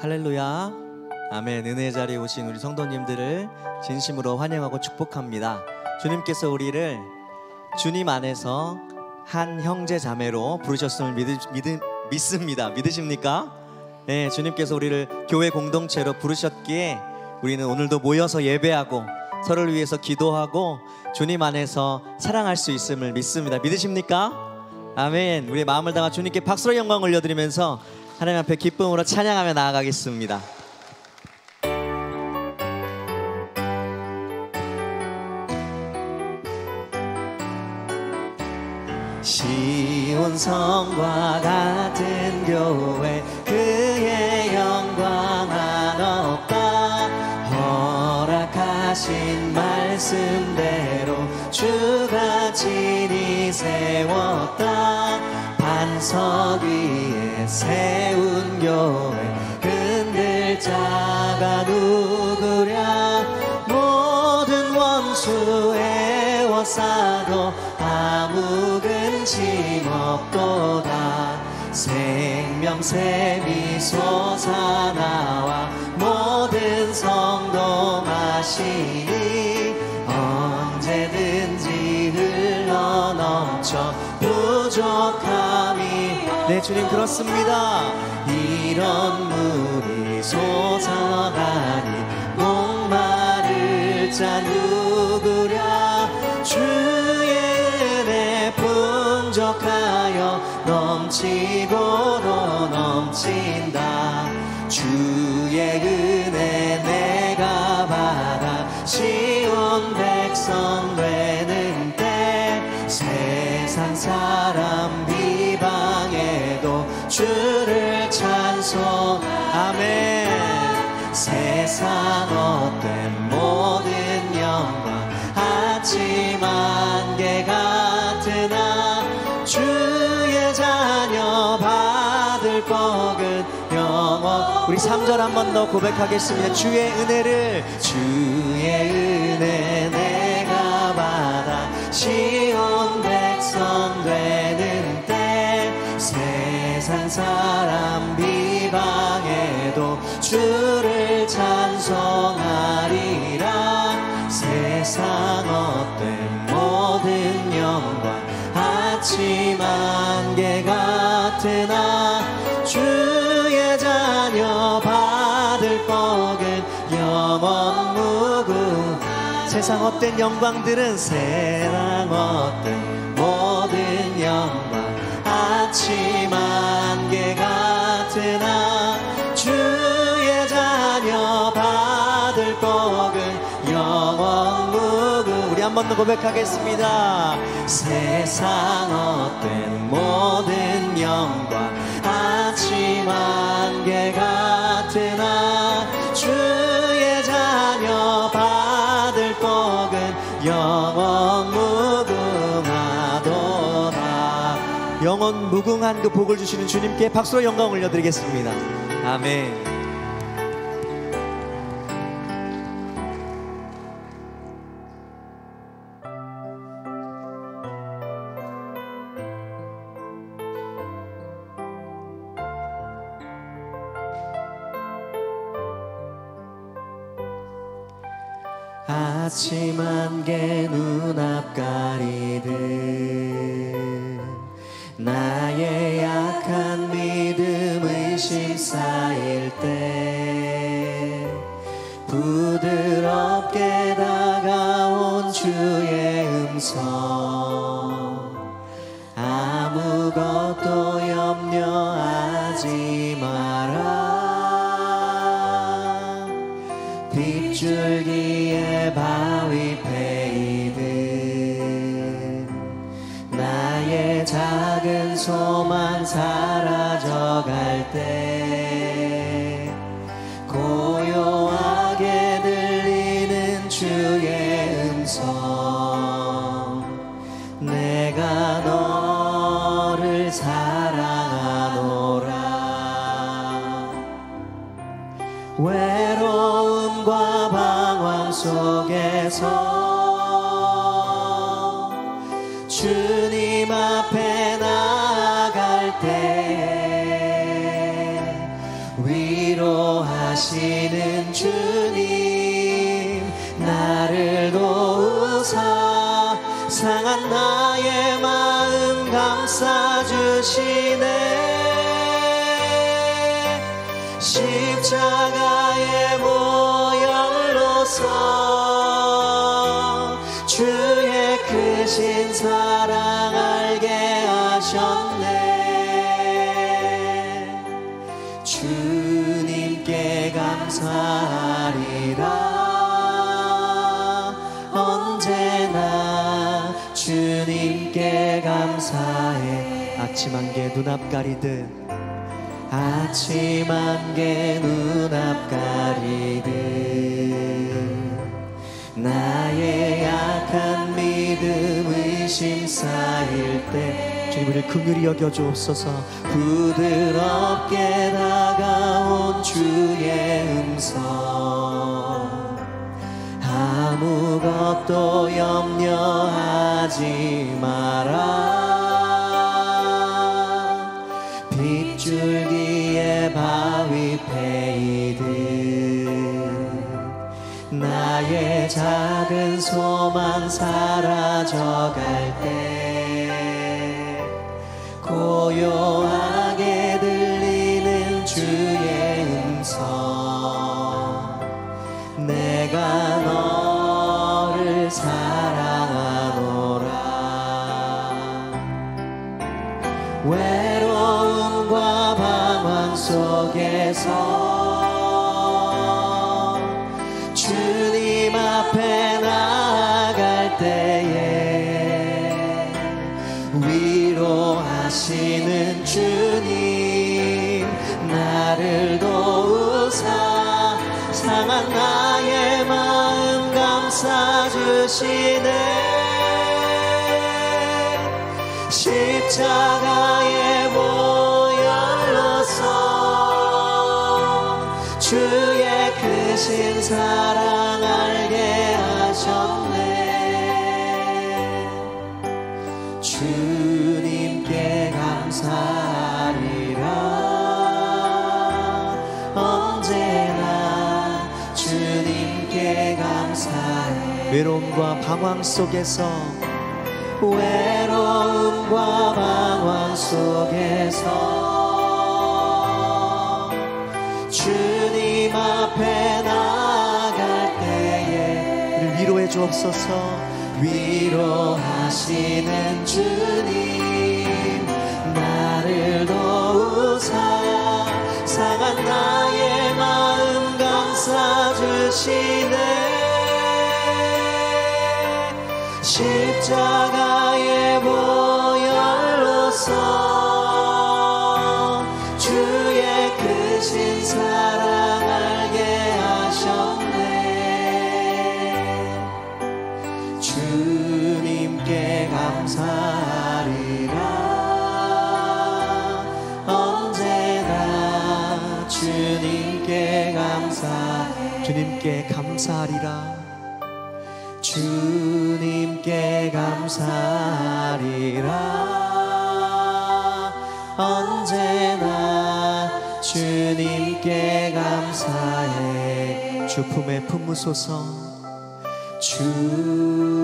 할렐루야. 아멘. 은혜 자리에 오신 우리 성도님들을 진심으로 환영하고 축복합니다. 주님께서 우리를 주님 안에서 한 형제 자매로 부르셨음을 믿, 믿, 믿습니다. 믿으십니까? 네, 주님께서 우리를 교회 공동체로 부르셨기에 우리는 오늘도 모여서 예배하고 서로를 위해서 기도하고 주님 안에서 사랑할 수 있음을 믿습니다. 믿으십니까? 아멘. 우리의 마음을 다가 주님께 박수로 영광 올려드리면서 하나님 앞에 기쁨으로 찬양하며 나아가겠습니다. 시온 성과 같은 교회 그의 영광 한없다 허락하신 말씀대로 주가 친히 세웠다 반석 위에 세 생명샘이 솟아나와 모든 성도 마시니 언제든지 흘러 넘쳐 부족함이 네 주님 그렇습니다. 이런 물이 솟아나니 목마를 자누 세상 어떤 모든 영광 아침 안개 같으나 주의 자녀 받을 복은 영원. 우리 3절 한 번 더 고백하겠습니다. 주의 은혜를 주의 은혜 내가 받아 시온 백성 되는 때 세상 사람 비방해도 주를 찬송하리라. 세상 어떤 모든 영광 아침 안개 같으나 주의 자녀 받을 복은 영원 무궁 세상 어떤 영광들은 세상 어떤 모든 영광 아침 고백하겠습니다. 세상 어떤 모든 영광 아침 안개 같으나 주의 자녀 받을 복은 영원 무궁하도다. 영원 무궁한 그 복을 주시는 주님께 박수로 영광 올려드리겠습니다. 아멘 아침 안개 눈앞 가리듯 나의 약한 믿음 의심 쌓일 때 부드럽게 다가온 주의 음성. 아무것 소망 사라져갈 때 고요하게 들리는 주의 음성. 내가 너를 사랑하노라. 외로움과 방황 속에서 십자가의 모열로서 주의 크신 사랑 알게 하셨네. 주님께 감사하리라. 언제나 주님께 감사해. 아침 한개 눈앞 가리듯 아침 한개 눈앞 가리듯 나의 약한 믿음 의심 쌓일 때 주님 우리를 긍휼히 여겨주옵소서. 부드럽게 다가온 주의 음성. 아무것도 염려하지 마라. 빗줄 바위 패이듯 나의 작은 소망 사라져갈 때 고요하게 들리는 주의 음성. 내가 너를 사랑하노라. 방황 속에서 주님 앞에 나아갈 때에 위로하시는 주님 나를 도우사 상한 나의 마음 감싸주시네. 십자가의 사랑 알게 하셨네. 주님께 감사하리라. 언제나 주님께 감사해. 외로움과 방황 속에서 외로움과 방황 속에서 주님 앞에 해 주옵소서. 위로하시는 주님 나를 도우사 상한 나의 마음 감싸 주시네. 십자가 감사하리라. 주님께 감사하리라. 언제나 주님께 감사해. 주 품에 품으소서. 주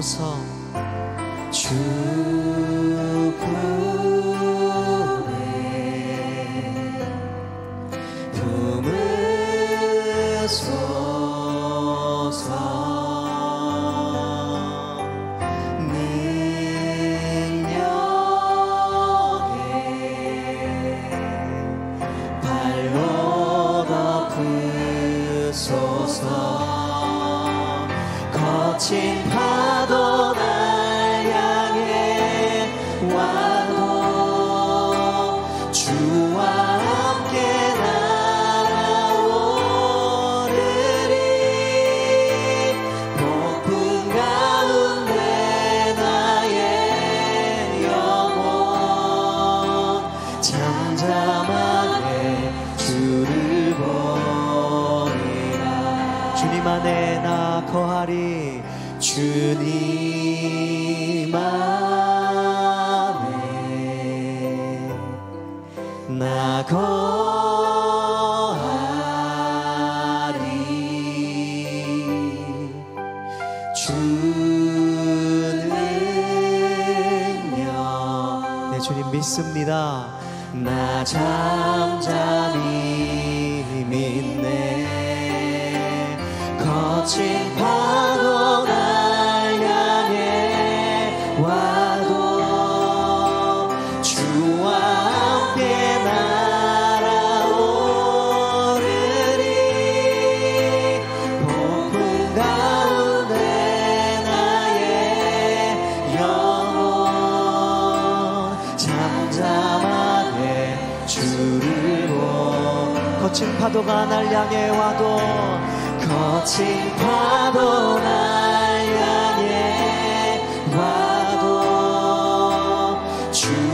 품 와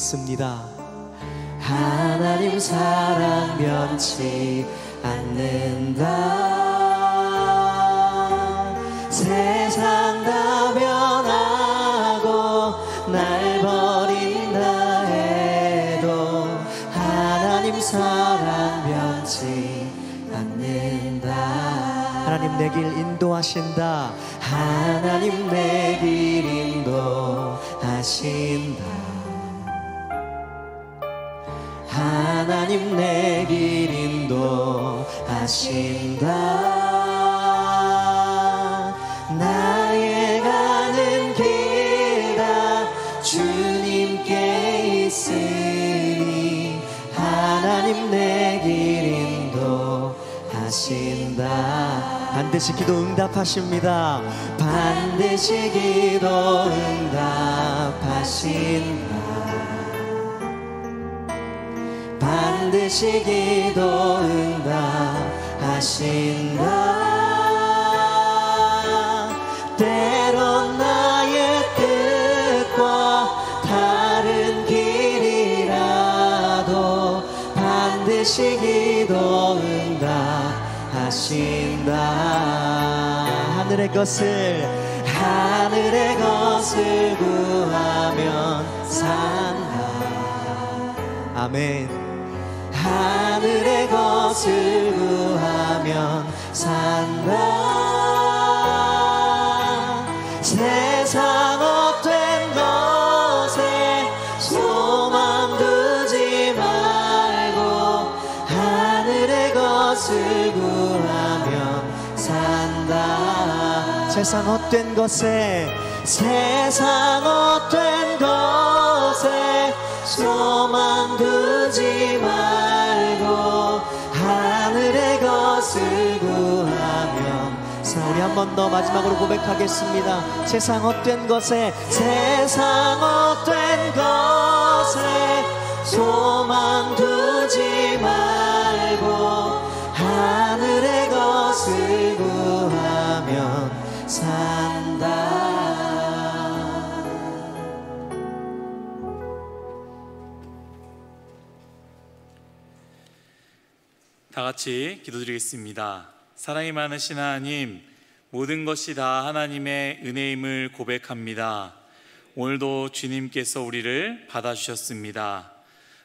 믿습니다. 하나님 사랑 변치 않는다. 세상 다 변하고 날 버린다 해도 하나님 사랑 변치 않는다. 하나님 내 길 인도하신다. 하나님 내 하나님 내 길 인도하신다. 나의 가는 길 다. 주님께 있으니 하나님 내 길 인도하신다. 반드시 기도 응답하십니다. 반드시 기도 응답하신다 반드시 기도 응답하신다. 때론 나의 뜻과 다른 길이라도 반드시 기도 응답하신다. 하늘의 것을 하늘의 것을 구하면 산다. 아멘 하늘의 것을 구하면 산다. 세상 헛된 것에 소망 두지 말고 하늘의 것을 구하면 산다. 세상 헛된 것에 세상 헛된 것 번 더 마지막으로 고백하겠습니다. 세상 헛된 것에, 세상 헛된 것에 소망 두지 말고 하늘의 것을 구하면 산다. 다 같이 기도드리겠습니다. 사랑이 많으신 하나님, 모든 것이 다 하나님의 은혜임을 고백합니다. 오늘도 주님께서 우리를 받아주셨습니다.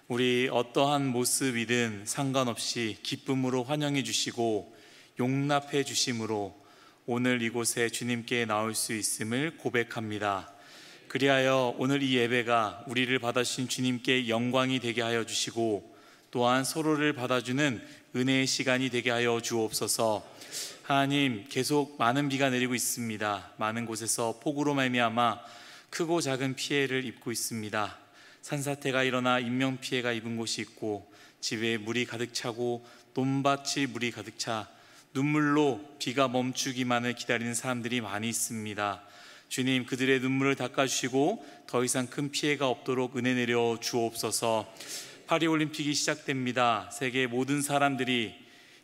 우리 어떠한 모습이든 상관없이 기쁨으로 환영해 주시고 용납해 주심으로 오늘 이곳에 주님께 나올 수 있음을 고백합니다. 그리하여 오늘 이 예배가 우리를 받아주신 주님께 영광이 되게 하여 주시고 또한 서로를 받아주는 은혜의 시간이 되게 하여 주옵소서. 하나님 계속 많은 비가 내리고 있습니다. 많은 곳에서 폭우로 말미암아 크고 작은 피해를 입고 있습니다. 산사태가 일어나 인명 피해가 입은 곳이 있고 집에 물이 가득 차고 논밭이 물이 가득 차 눈물로 비가 멈추기만을 기다리는 사람들이 많이 있습니다. 주님 그들의 눈물을 닦아주시고 더 이상 큰 피해가 없도록 은혜 내려 주옵소서. 파리 올림픽이 시작됩니다. 세계 모든 사람들이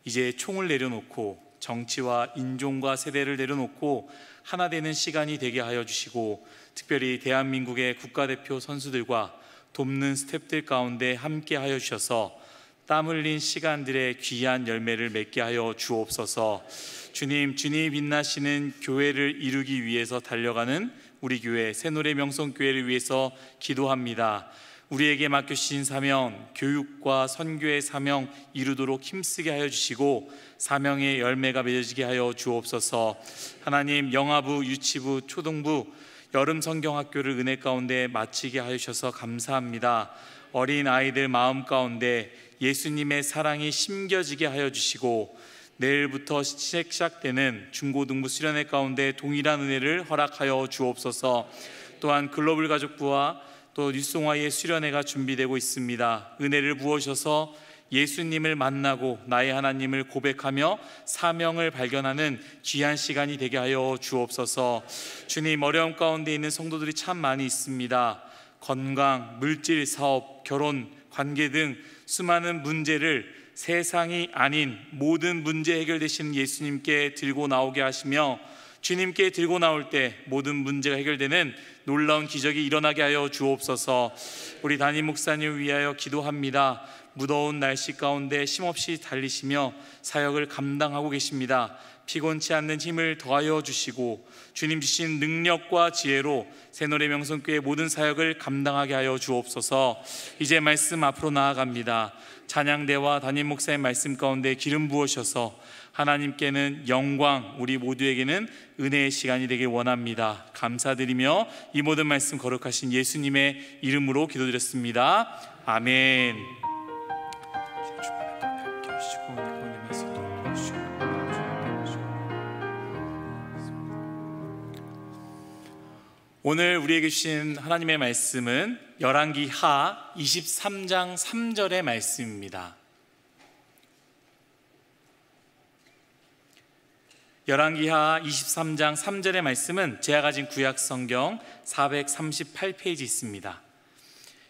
이제 총을 내려놓고 정치와 인종과 세대를 내려놓고 하나 되는 시간이 되게 하여 주시고 특별히 대한민국의 국가대표 선수들과 돕는 스탭들 가운데 함께 하여 주셔서 땀 흘린 시간들의 귀한 열매를 맺게 하여 주옵소서. 주님, 주님 빛나시는 교회를 이루기 위해서 달려가는 우리 교회 새노래 명성교회를 위해서 기도합니다. 우리에게 맡겨주신 사명, 교육과 선교의 사명 이루도록 힘쓰게 하여 주시고 사명의 열매가 맺어지게 하여 주옵소서. 하나님 영아부, 유치부, 초등부, 여름 성경학교를 은혜 가운데 마치게 하여 주셔서 감사합니다. 어린 아이들 마음 가운데 예수님의 사랑이 심겨지게 하여 주시고 내일부터 시작되는 중고등부 수련회 가운데 동일한 은혜를 허락하여 주옵소서. 또한 글로벌 가족부와 또 뉴송화의 수련회가 준비되고 있습니다. 은혜를 부어셔서 예수님을 만나고 나의 하나님을 고백하며 사명을 발견하는 귀한 시간이 되게 하여 주옵소서. 주님 어려움 가운데 있는 성도들이 참 많이 있습니다. 건강, 물질, 사업, 결혼, 관계 등 수많은 문제를 세상이 아닌 모든 문제 해결되시는 예수님께 들고 나오게 하시며 주님께 들고 나올 때 모든 문제가 해결되는 놀라운 기적이 일어나게 하여 주옵소서. 우리 담임 목사님 위하여 기도합니다. 무더운 날씨 가운데 쉼없이 달리시며 사역을 감당하고 계십니다. 피곤치 않는 힘을 더하여 주시고 주님 주신 능력과 지혜로 새노래 명성교회 모든 사역을 감당하게 하여 주옵소서. 이제 말씀 앞으로 나아갑니다. 찬양대와 담임 목사의 말씀 가운데 기름 부으셔서 하나님께는 영광, 우리 모두에게는 은혜의 시간이 되길 원합니다. 감사드리며 이 모든 말씀 거룩하신 예수님의 이름으로 기도드렸습니다. 아멘. 오늘 우리에게 주신 하나님의 말씀은 열왕기 하 23장 3절의 말씀입니다. 열왕기 하 23장 3절의 말씀은 제가 가진 구약 성경 438페이지 있습니다.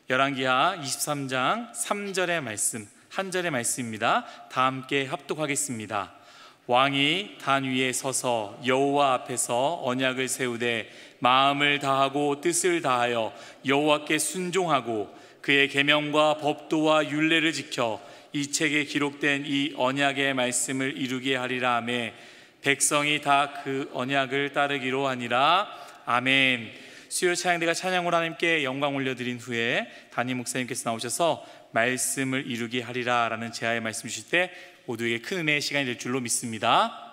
열왕기 하 23장 3절의 말씀, 한 절의 말씀입니다. 다 함께 합독하겠습니다. 왕이 단 위에 서서 여호와 앞에서 언약을 세우되 마음을 다하고 뜻을 다하여 여호와께 순종하고 그의 계명과 법도와 율례를 지켜 이 책에 기록된 이 언약의 말씀을 이루게 하리라 하매 백성이 다 그 언약을 따르기로 하니라 아멘. 수요 찬양대가 찬양을 하나님께 영광 올려드린 후에 담임 목사님께서 나오셔서 말씀을 이루게 하리라라는 제하의 말씀 주실 때 모두에게 큰 은혜의 시간이 될 줄로 믿습니다.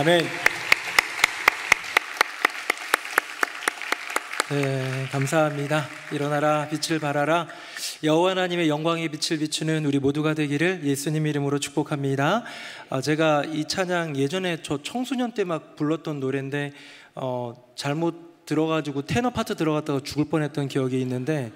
아멘. 네, 감사합니다. 일어나라 빛을 발하라 여호와 하나님의 영광의 빛을 비추는 우리 모두가 되기를 예수님 이름으로 축복합니다. 아, 제가 이 찬양 예전에 저 청소년 때 막 불렀던 노래인데 어, 잘못 들어가지고 테너 파트 들어갔다가 죽을 뻔했던 기억이 있는데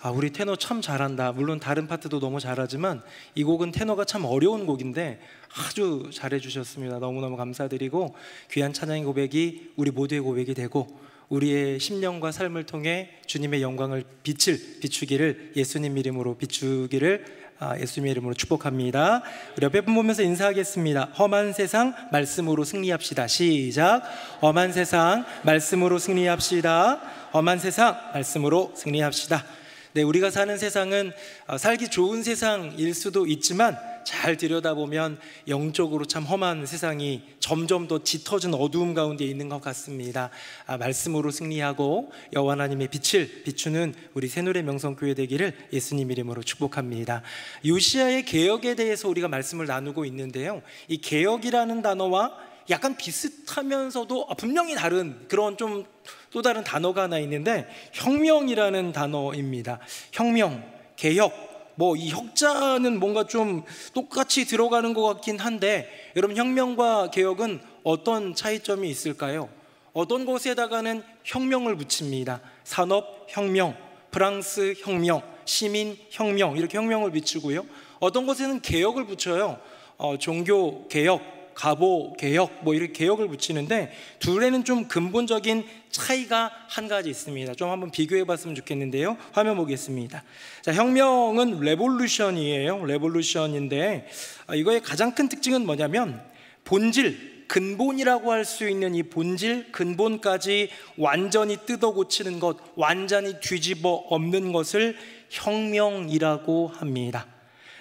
아, 우리 테너 참 잘한다. 물론 다른 파트도 너무 잘하지만 이 곡은 테너가 참 어려운 곡인데 아주 잘해 주셨습니다. 너무너무 감사드리고 귀한 찬양의 고백이 우리 모두의 고백이 되고 우리의 심령과 삶을 통해 주님의 영광을 빛을 비추기를 예수님 이름으로 비추기를 아, 예수님의 이름으로 축복합니다. 우리 옆에 분 보면서 인사하겠습니다. 험한 세상 말씀으로 승리합시다. 시작. 험한 세상 말씀으로 승리합시다. 험한 세상 말씀으로 승리합시다. 네, 우리가 사는 세상은 어, 살기 좋은 세상일 수도 있지만 잘 들여다보면 영적으로 참 험한 세상이 점점 더 짙어진 어두움 가운데 있는 것 같습니다. 아, 말씀으로 승리하고 여호와 하나님의 빛을 비추는 우리 새누리 명성교회 되기를 예수님 이름으로 축복합니다. 요시아의 개혁에 대해서 우리가 말씀을 나누고 있는데요. 이 개혁이라는 단어와 약간 비슷하면서도 아, 분명히 다른 그런 좀 또 다른 단어가 하나 있는데 혁명이라는 단어입니다. 혁명, 개혁, 뭐 이 혁자는 뭔가 좀 똑같이 들어가는 것 같긴 한데 여러분 혁명과 개혁은 어떤 차이점이 있을까요? 어떤 곳에다가는 혁명을 붙입니다. 산업 혁명, 프랑스 혁명, 시민 혁명 이렇게 혁명을 비추고요. 어떤 곳에는 개혁을 붙여요. 어, 종교 개혁, 갑오개혁 뭐 이렇게 개혁을 붙이는데 둘에는 좀 근본적인 차이가 한 가지 있습니다. 좀 한번 비교해 봤으면 좋겠는데요. 화면 보겠습니다. 자, 혁명은 revolution이에요. revolution인데 아, 이거의 가장 큰 특징은 뭐냐면 본질 근본이라고 할 수 있는 이 본질 근본까지 완전히 뜯어 고치는 것, 완전히 뒤집어 엎는 것을 혁명이라고 합니다.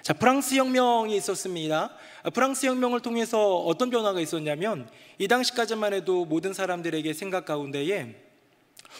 자, 프랑스 혁명이 있었습니다. 프랑스 혁명을 통해서 어떤 변화가 있었냐면 이 당시까지만 해도 모든 사람들에게 생각 가운데에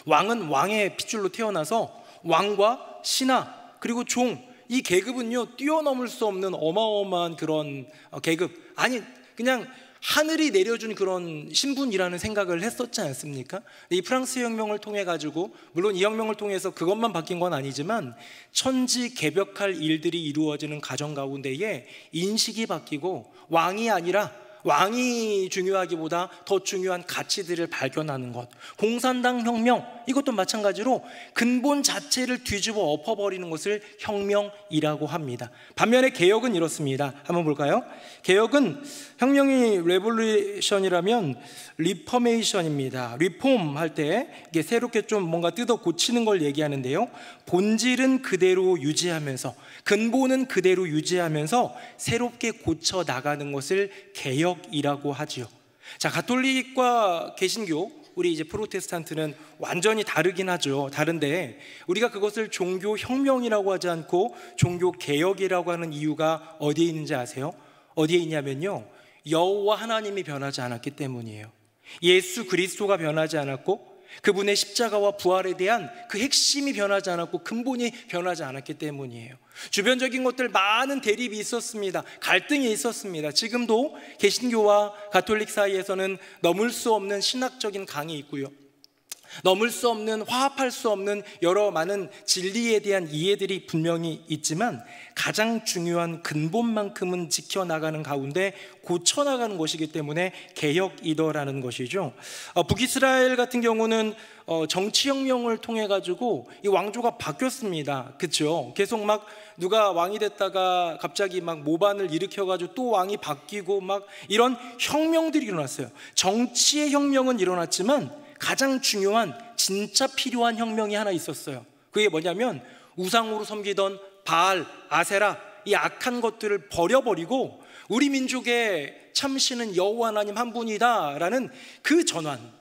왕은 왕의 핏줄로 태어나서 왕과 신하 그리고 종 이 계급은요 뛰어넘을 수 없는 어마어마한 그런 어, 계급. 아니 그냥 하늘이 내려준 그런 신분이라는 생각을 했었지 않습니까? 이 프랑스 혁명을 통해 가지고 물론 이 혁명을 통해서 그것만 바뀐 건 아니지만 천지 개벽할 일들이 이루어지는 가정 가운데에 인식이 바뀌고 왕이 아니라 왕이 중요하기보다 더 중요한 가치들을 발견하는 것. 공산당 혁명, 이것도 마찬가지로 근본 자체를 뒤집어 엎어버리는 것을 혁명이라고 합니다. 반면에 개혁은 이렇습니다. 한번 볼까요? 개혁은 혁명이 revolution이라면 reformation입니다. 리폼 할 때 이게 새롭게 좀 뭔가 뜯어 고치는 걸 얘기하는데요. 본질은 그대로 유지하면서 근본은 그대로 유지하면서 새롭게 고쳐 나가는 것을 개혁이라고 하지요. 자, 가톨릭과 개신교 우리 이제 프로테스탄트는 완전히 다르긴 하죠. 다른데 우리가 그것을 종교 혁명이라고 하지 않고 종교 개혁이라고 하는 이유가 어디에 있는지 아세요? 어디에 있냐면요. 여호와 하나님이 변하지 않았기 때문이에요. 예수 그리스도가 변하지 않았고 그분의 십자가와 부활에 대한 그 핵심이 변하지 않았고 근본이 변하지 않았기 때문이에요. 주변적인 것들 많은 대립이 있었습니다. 갈등이 있었습니다. 지금도 개신교와 가톨릭 사이에서는 넘을 수 없는 신학적인 강이 있고요. 넘을 수 없는 화합할 수 없는 여러 많은 진리에 대한 이해들이 분명히 있지만 가장 중요한 근본만큼은 지켜나가는 가운데 고쳐나가는 것이기 때문에 개혁이더라는 것이죠. 어, 북이스라엘 같은 경우는 어, 정치혁명을 통해 가지고 이 왕조가 바뀌었습니다. 그렇죠? 계속 막 누가 왕이 됐다가 갑자기 막 모반을 일으켜 가지고 또 왕이 바뀌고 막 이런 혁명들이 일어났어요. 정치의 혁명은 일어났지만 가장 중요한 진짜 필요한 혁명이 하나 있었어요. 그게 뭐냐면 우상으로 섬기던 바알, 아세라 이 악한 것들을 버려버리고 우리 민족의 참신은 여호와 하나님 한 분이다라는 그 전환.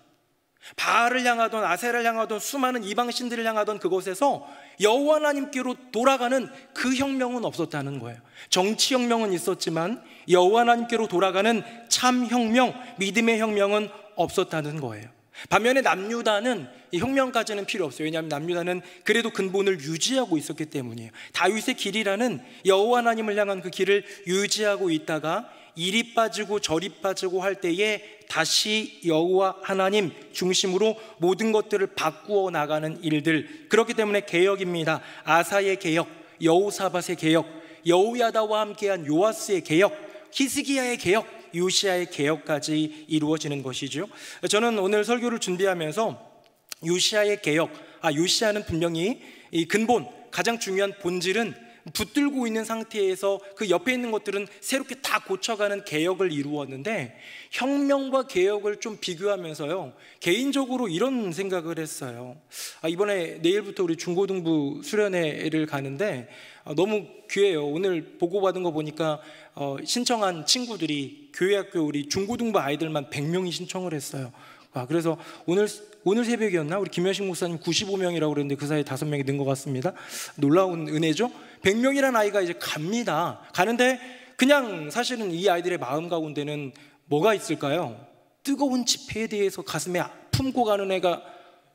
바알을 향하던 아세라를 향하던 수많은 이방 신들을 향하던 그곳에서 여호와 하나님께로 돌아가는 그 혁명은 없었다는 거예요. 정치 혁명은 있었지만 여호와 하나님께로 돌아가는 참 혁명, 믿음의 혁명은 없었다는 거예요. 반면에 남유다는 혁명까지는 필요 없어요. 왜냐하면 남유다는 그래도 근본을 유지하고 있었기 때문이에요. 다윗의 길이라는 여호와 하나님을 향한 그 길을 유지하고 있다가 이리 빠지고 저리 빠지고 할 때에 다시 여호와 하나님 중심으로 모든 것들을 바꾸어 나가는 일들 그렇기 때문에 개혁입니다. 아사의 개혁, 여호사밧의 개혁, 여호야다와 함께한 요아스의 개혁, 히스기야의 개혁, 요시아의 개혁까지 이루어지는 것이죠. 저는 오늘 설교를 준비하면서 요시아의 개혁, 아 요시아는 분명히 이 근본 가장 중요한 본질은 붙들고 있는 상태에서 그 옆에 있는 것들은 새롭게 다 고쳐가는 개혁을 이루었는데 혁명과 개혁을 좀 비교하면서요 개인적으로 이런 생각을 했어요 아, 이번에 내일부터 우리 중고등부 수련회를 가는데 아, 너무 귀해요 오늘 보고받은 거 보니까 어, 신청한 친구들이 교회학교 우리 중고등부 아이들만 100명이 신청을 했어요 아, 그래서 오늘 오늘 새벽이었나 우리 김현식 목사님 95명이라고 그랬는데 그 사이에 다섯 명이 는 것 같습니다. 놀라운 은혜죠. 100명이라는 아이가 이제 갑니다. 가는데 그냥 사실은 이 아이들의 마음 가운데는 뭐가 있을까요? 뜨거운 집회에 대해서 가슴에 품고 가는 애가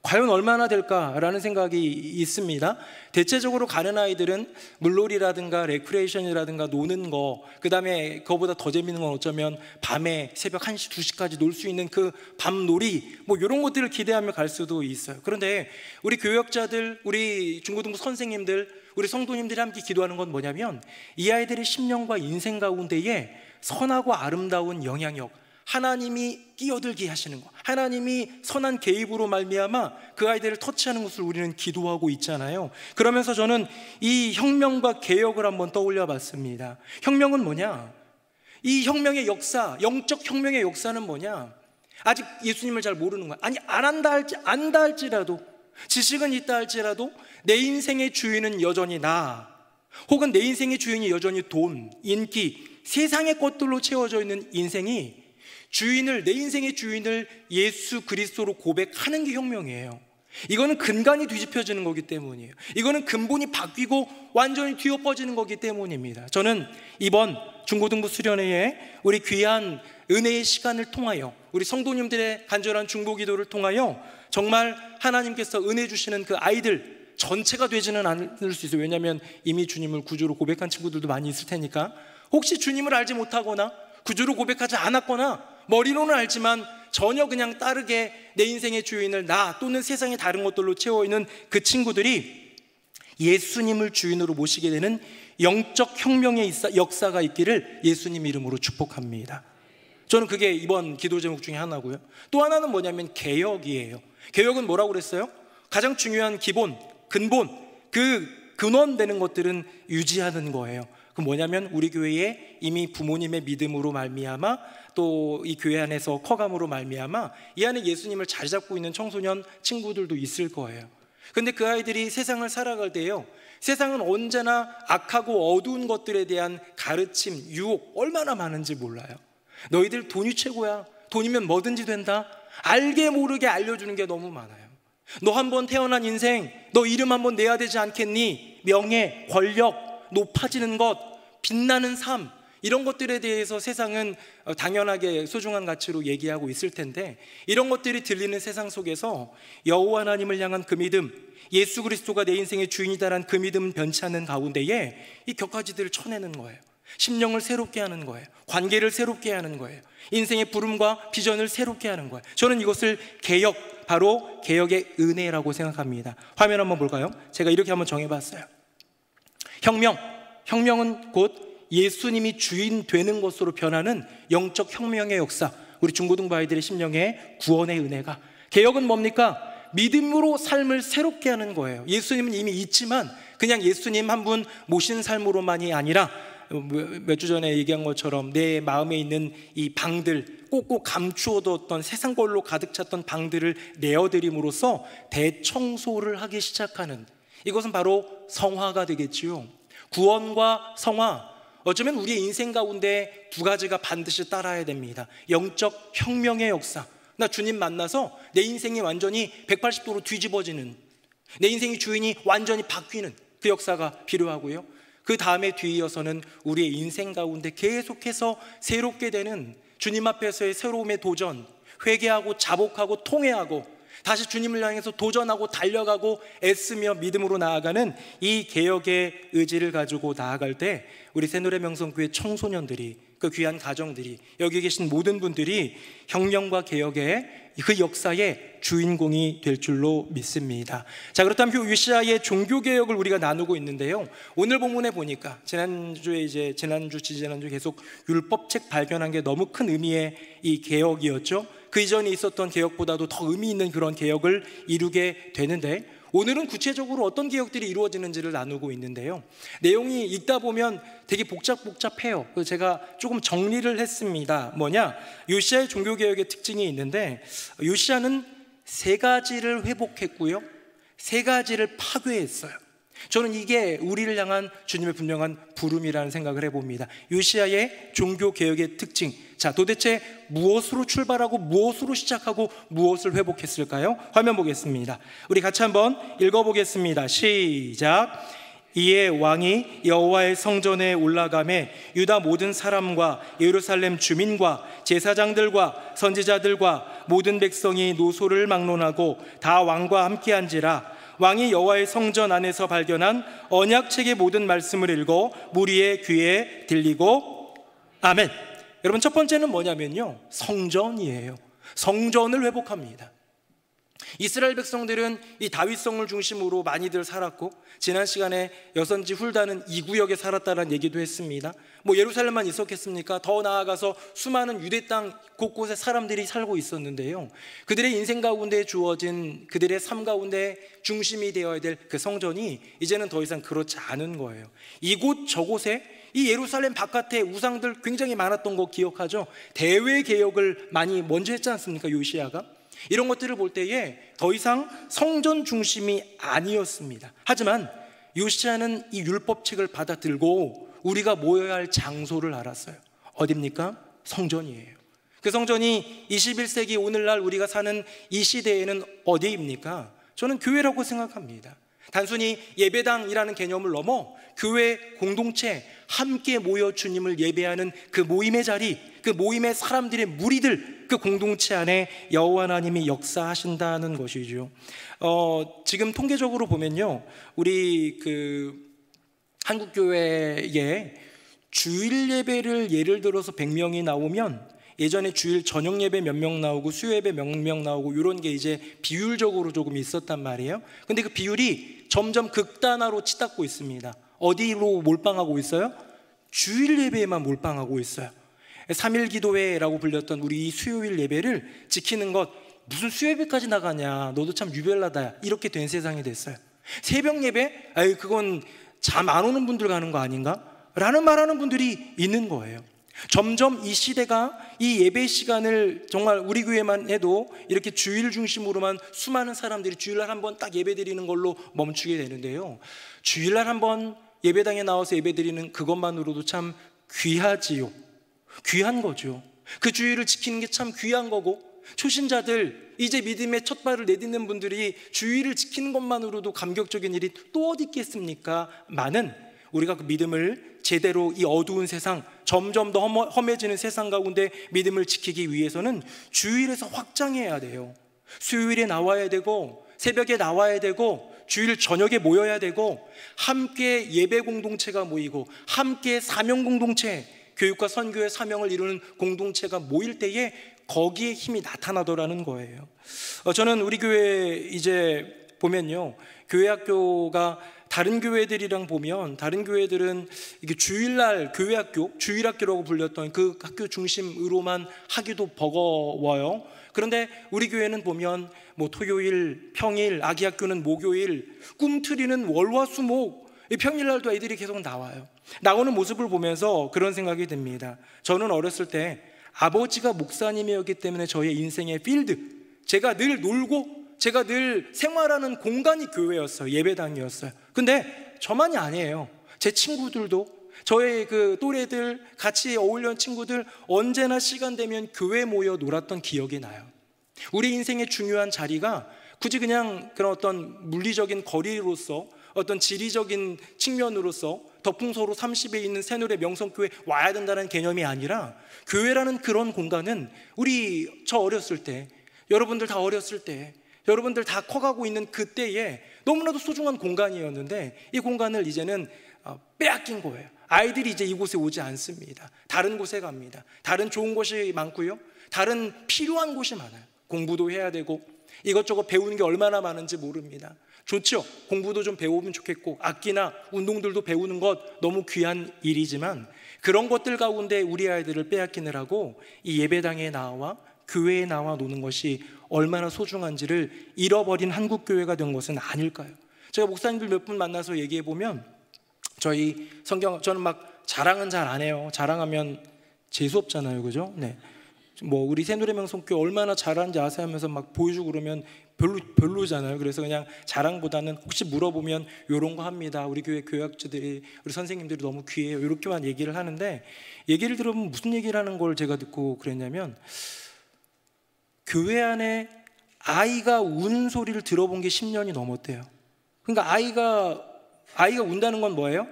과연 얼마나 될까라는 생각이 있습니다. 대체적으로 가는 아이들은 물놀이라든가 레크레이션이라든가 노는 거, 그 다음에 그거보다 더 재밌는 건 어쩌면 밤에 새벽 1시, 2시까지 놀 수 있는 그 밤놀이, 뭐 이런 것들을 기대하며 갈 수도 있어요. 그런데 우리 교역자들, 우리 중고등부 선생님들, 우리 성도님들이 함께 기도하는 건 뭐냐면 이 아이들의 심령과 인생 가운데에 선하고 아름다운 영향력, 하나님이 끼어들게 하시는 것, 하나님이 선한 개입으로 말미암아 그 아이들을 터치하는 것을 우리는 기도하고 있잖아요. 그러면서 저는 이 혁명과 개혁을 한번 떠올려 봤습니다. 혁명은 뭐냐? 이 혁명의 역사, 영적 혁명의 역사는 뭐냐? 아직 예수님을 잘 모르는 거야. 아니 안 한다 할지 안다 할지라도 지식은 있다 할지라도 내 인생의 주인은 여전히 나. 혹은 내 인생의 주인이 여전히 돈, 인기, 세상의 것들로 채워져 있는 인생이 주인을 내 인생의 주인을 예수 그리스도로 고백하는 게 혁명이에요. 이거는 근간이 뒤집혀지는 거기 때문이에요. 이거는 근본이 바뀌고 완전히 뒤엎어지는 거기 때문입니다. 저는 이번 중고등부 수련회에 우리 귀한 은혜의 시간을 통하여 우리 성도님들의 간절한 중보 기도를 통하여 정말 하나님께서 은혜 주시는 그 아이들 전체가 되지는 않을 수 있어요. 왜냐하면 이미 주님을 구주로 고백한 친구들도 많이 있을 테니까 혹시 주님을 알지 못하거나 구주로 고백하지 않았거나 머리로는 알지만 전혀 그냥 따르게 내 인생의 주인을 나 또는 세상의 다른 것들로 채워 있는 그 친구들이 예수님을 주인으로 모시게 되는 영적 혁명의 역사가 있기를 예수님 이름으로 축복합니다. 저는 그게 이번 기도 제목 중에 하나고요. 또 하나는 뭐냐면 개혁이에요. 개혁은 뭐라고 그랬어요? 가장 중요한 기본, 근본, 그 근원되는 것들은 유지하는 거예요. 그 뭐냐면 우리 교회에 이미 부모님의 믿음으로 말미암아 또 이 교회 안에서 커감으로 말미암아 이 안에 예수님을 잘 잡고 있는 청소년 친구들도 있을 거예요. 근데 그 아이들이 세상을 살아갈 때요. 세상은 언제나 악하고 어두운 것들에 대한 가르침, 유혹 얼마나 많은지 몰라요. 너희들 돈이 최고야. 돈이면 뭐든지 된다. 알게 모르게 알려주는 게 너무 많아요. 너 한 번 태어난 인생, 너 이름 한 번 내야 되지 않겠니? 명예, 권력, 높아지는 것, 빛나는 삶, 이런 것들에 대해서 세상은 어, 당연하게 소중한 가치로 얘기하고 있을 텐데 이런 것들이 들리는 세상 속에서 여호와 하나님을 향한 그 믿음, 예수 그리스도가 내 인생의 주인이다란 그 믿음 변치 않는 가운데에 이 격가지들을 쳐내는 거예요. 심령을 새롭게 하는 거예요. 관계를 새롭게 하는 거예요. 인생의 부름과 비전을 새롭게 하는 거예요. 저는 이것을 개혁, 바로 개혁의 은혜라고 생각합니다. 화면 한번 볼까요? 제가 이렇게 한번 정해봤어요. 혁명, 혁명은 곧 예수님이 주인 되는 것으로 변하는 영적 혁명의 역사, 우리 중고등부 아이들의 심령의 구원의 은혜가 개혁은 뭡니까? 믿음으로 삶을 새롭게 하는 거예요. 예수님은 이미 있지만 그냥 예수님 한 분 모신 삶으로만이 아니라 몇 주 전에 얘기한 것처럼 내 마음에 있는 이 방들 꼭꼭 감추어뒀던 세상 걸로 가득 찼던 방들을 내어드림으로써 대청소를 하기 시작하는 이것은 바로 성화가 되겠지요. 구원과 성화 어쩌면 우리의 인생 가운데 두 가지가 반드시 따라야 됩니다. 영적 혁명의 역사. 나 주님 만나서 내 인생이 완전히 180도로 뒤집어지는 내 인생의 주인이 완전히 바뀌는 그 역사가 필요하고요. 그 다음에 뒤이어서는 우리의 인생 가운데 계속해서 새롭게 되는 주님 앞에서의 새로움의 도전, 회개하고 자복하고 통회하고 다시 주님을 향해서 도전하고 달려가고 애쓰며 믿음으로 나아가는 이 개혁의 의지를 가지고 나아갈 때 우리 새노래 명성교회 청소년들이 그 귀한 가정들이 여기 계신 모든 분들이 혁명과 개혁의 그 역사의 주인공이 될 줄로 믿습니다. 자 그렇다면 그 유시아의 종교 개혁을 우리가 나누고 있는데요. 오늘 본문에 보니까 지난주에 이제 지난주 지지난주 계속 율법책 발견한 게 너무 큰 의미의 이 개혁이었죠. 그 이전에 있었던 개혁보다도 더 의미 있는 그런 개혁을 이루게 되는데 오늘은 구체적으로 어떤 개혁들이 이루어지는지를 나누고 있는데요. 내용이 읽다 보면 되게 복잡복잡해요. 그래서 제가 조금 정리를 했습니다. 뭐냐? 요시아의 종교 개혁의 특징이 있는데 요시아는 세 가지를 회복했고요. 세 가지를 파괴했어요. 저는 이게 우리를 향한 주님의 분명한 부름이라는 생각을 해봅니다. 요시아의 종교 개혁의 특징. 자, 도대체 무엇으로 출발하고 무엇으로 시작하고 무엇을 회복했을까요? 화면 보겠습니다. 우리 같이 한번 읽어보겠습니다. 시작. 이에 왕이 여호와의 성전에 올라가매 유다 모든 사람과 예루살렘 주민과 제사장들과 선지자들과 모든 백성이 노소를 막론하고 다 왕과 함께한지라 왕이 여호와의 성전 안에서 발견한 언약책의 모든 말씀을 읽어 무리의 귀에 들리고 아멘. 여러분 첫 번째는 뭐냐면요. 성전이에요. 성전을 회복합니다. 이스라엘 백성들은 이 다윗성을 중심으로 많이들 살았고 지난 시간에 여선지 훌다는 이 구역에 살았다는 얘기도 했습니다. 뭐 예루살렘만 있었겠습니까? 더 나아가서 수많은 유대 땅 곳곳에 사람들이 살고 있었는데요. 그들의 인생 가운데 주어진 그들의 삶 가운데 중심이 되어야 될 그 성전이 이제는 더 이상 그렇지 않은 거예요. 이곳 저곳에 이 예루살렘 바깥에 우상들 굉장히 많았던 거 기억하죠? 대외 개혁을 많이 먼저 했지 않습니까? 요시아가. 이런 것들을 볼 때에 더 이상 성전 중심이 아니었습니다. 하지만 요시아는 이 율법책을 받아들고 우리가 모여야 할 장소를 알았어요. 어딥니까? 성전이에요. 그 성전이 21세기 오늘날 우리가 사는 이 시대에는 어디입니까? 저는 교회라고 생각합니다. 단순히 예배당이라는 개념을 넘어 교회 공동체 함께 모여 주님을 예배하는 그 모임의 자리, 그 모임의 사람들의 무리들, 그 공동체 안에 여호와 하나님이 역사하신다는 것이죠. 어, 지금 통계적으로 보면요, 우리 그 한국 교회에 주일 예배를 예를 들어서 100명이 나오면 예전에 주일 저녁 예배 몇 명 나오고 수요 예배 몇 명 나오고 이런 게 이제 비율적으로 조금 있었단 말이에요. 근데 그 비율이 점점 극단화로 치닫고 있습니다. 어디로 몰빵하고 있어요? 주일 예배에만 몰빵하고 있어요. 3일 기도회라고 불렸던 우리 이 수요일 예배를 지키는 것 무슨 수요 예배까지 나가냐 너도 참 유별나다 이렇게 된 세상이 됐어요. 새벽 예배? 아유 그건 잠 안 오는 분들 가는 거 아닌가? 라는 말하는 분들이 있는 거예요. 점점 이 시대가 이 예배 시간을 정말 우리 교회만 해도 이렇게 주일 중심으로만 수많은 사람들이 주일날 한 번 딱 예배 드리는 걸로 멈추게 되는데요. 주일날 한 번 예배당에 나와서 예배 드리는 그것만으로도 참 귀하지요. 귀한 거죠. 그 주일을 지키는 게 참 귀한 거고 초신자들 이제 믿음의 첫 발을 내딛는 분들이 주일을 지키는 것만으로도 감격적인 일이 또 어디 있겠습니까? 많은 우리가 그 믿음을 제대로 이 어두운 세상 점점 더 험해지는 세상 가운데 믿음을 지키기 위해서는 주일에서 확장해야 돼요. 수요일에 나와야 되고 새벽에 나와야 되고 주일 저녁에 모여야 되고 함께 예배 공동체가 모이고 함께 사명 공동체 교육과 선교의 사명을 이루는 공동체가 모일 때에 거기에 힘이 나타나더라는 거예요. 어, 저는 우리 교회 이제 보면요. 교회 학교가 다른 교회들이랑 보면 다른 교회들은 이게 주일날 교회 학교, 주일 학교라고 불렸던 그 학교 중심으로만 하기도 버거워요. 그런데 우리 교회는 보면 뭐 토요일, 평일, 아기 학교는 목요일, 꿈틀이는 월화수목 평일날도 애들이 계속 나와요. 나오는 모습을 보면서 그런 생각이 듭니다. 저는 어렸을 때 아버지가 목사님이었기 때문에 저의 인생의 필드, 제가 늘 놀고 제가 늘 생활하는 공간이 교회였어요. 예배당이었어요. 근데 저만이 아니에요. 제 친구들도 저의 그 또래들 같이 어울리는 친구들 언제나 시간 되면 교회 모여 놀았던 기억이 나요. 우리 인생의 중요한 자리가 굳이 그냥 그런 어떤 물리적인 거리로서 어떤 지리적인 측면으로서 덕풍소로 30에 있는 새누리 명성교회 와야 된다는 개념이 아니라 교회라는 그런 공간은 우리 저 어렸을 때 여러분들 다 어렸을 때 여러분들 다 커가고 있는 그때에 너무나도 소중한 공간이었는데 이 공간을 이제는 어, 빼앗긴 거예요. 아이들이 이제 이곳에 오지 않습니다. 다른 곳에 갑니다. 다른 좋은 곳이 많고요. 다른 필요한 곳이 많아요. 공부도 해야 되고 이것저것 배우는 게 얼마나 많은지 모릅니다. 좋죠. 공부도 좀 배우면 좋겠고 악기나 운동들도 배우는 것 너무 귀한 일이지만 그런 것들 가운데 우리 아이들을 빼앗기느라고 이 예배당에 나와 교회에 나와 노는 것이 얼마나 소중한지를 잃어버린 한국 교회가 된 것은 아닐까요? 제가 목사님들 몇 분 만나서 얘기해 보면 저희 성경 저는 막 자랑은 잘 안 해요. 자랑하면 재수 없잖아요, 그죠? 네. 뭐 우리 새누리 명성교 얼마나 잘하는지 아세요 하면서 막 보여주고 그러면 별로 별로잖아요. 그래서 그냥 자랑보다는 혹시 물어보면 요런 거 합니다. 우리 교회 교학자들이 우리 선생님들이 너무 귀해요. 이렇게만 얘기를 하는데 얘기를 들으면 무슨 얘기를 하는 걸 제가 듣고 그랬냐면 교회 안에 아이가 우는 소리를 들어본 게 10년이 넘었대요. 그러니까 아이가 아이가 운다는 건 뭐예요?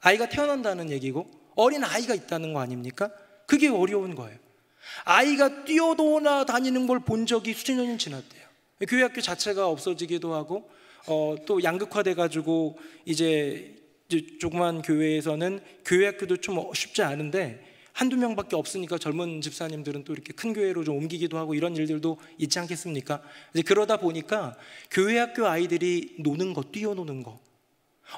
아이가 태어난다는 얘기고 어린 아이가 있다는 거 아닙니까? 그게 어려운 거예요. 아이가 뛰어도나 다니는 걸 본 적이 수천 년이 지났대요. 교회 학교 자체가 없어지기도 하고 어, 또 양극화돼 가지고 이제 조그만 교회에서는 교회 학교도 좀 쉽지 않은데 한두 명밖에 없으니까 젊은 집사님들은 또 이렇게 큰 교회로 좀 옮기기도 하고 이런 일들도 있지 않겠습니까? 이제 그러다 보니까 교회 학교 아이들이 노는 것, 뛰어노는 것,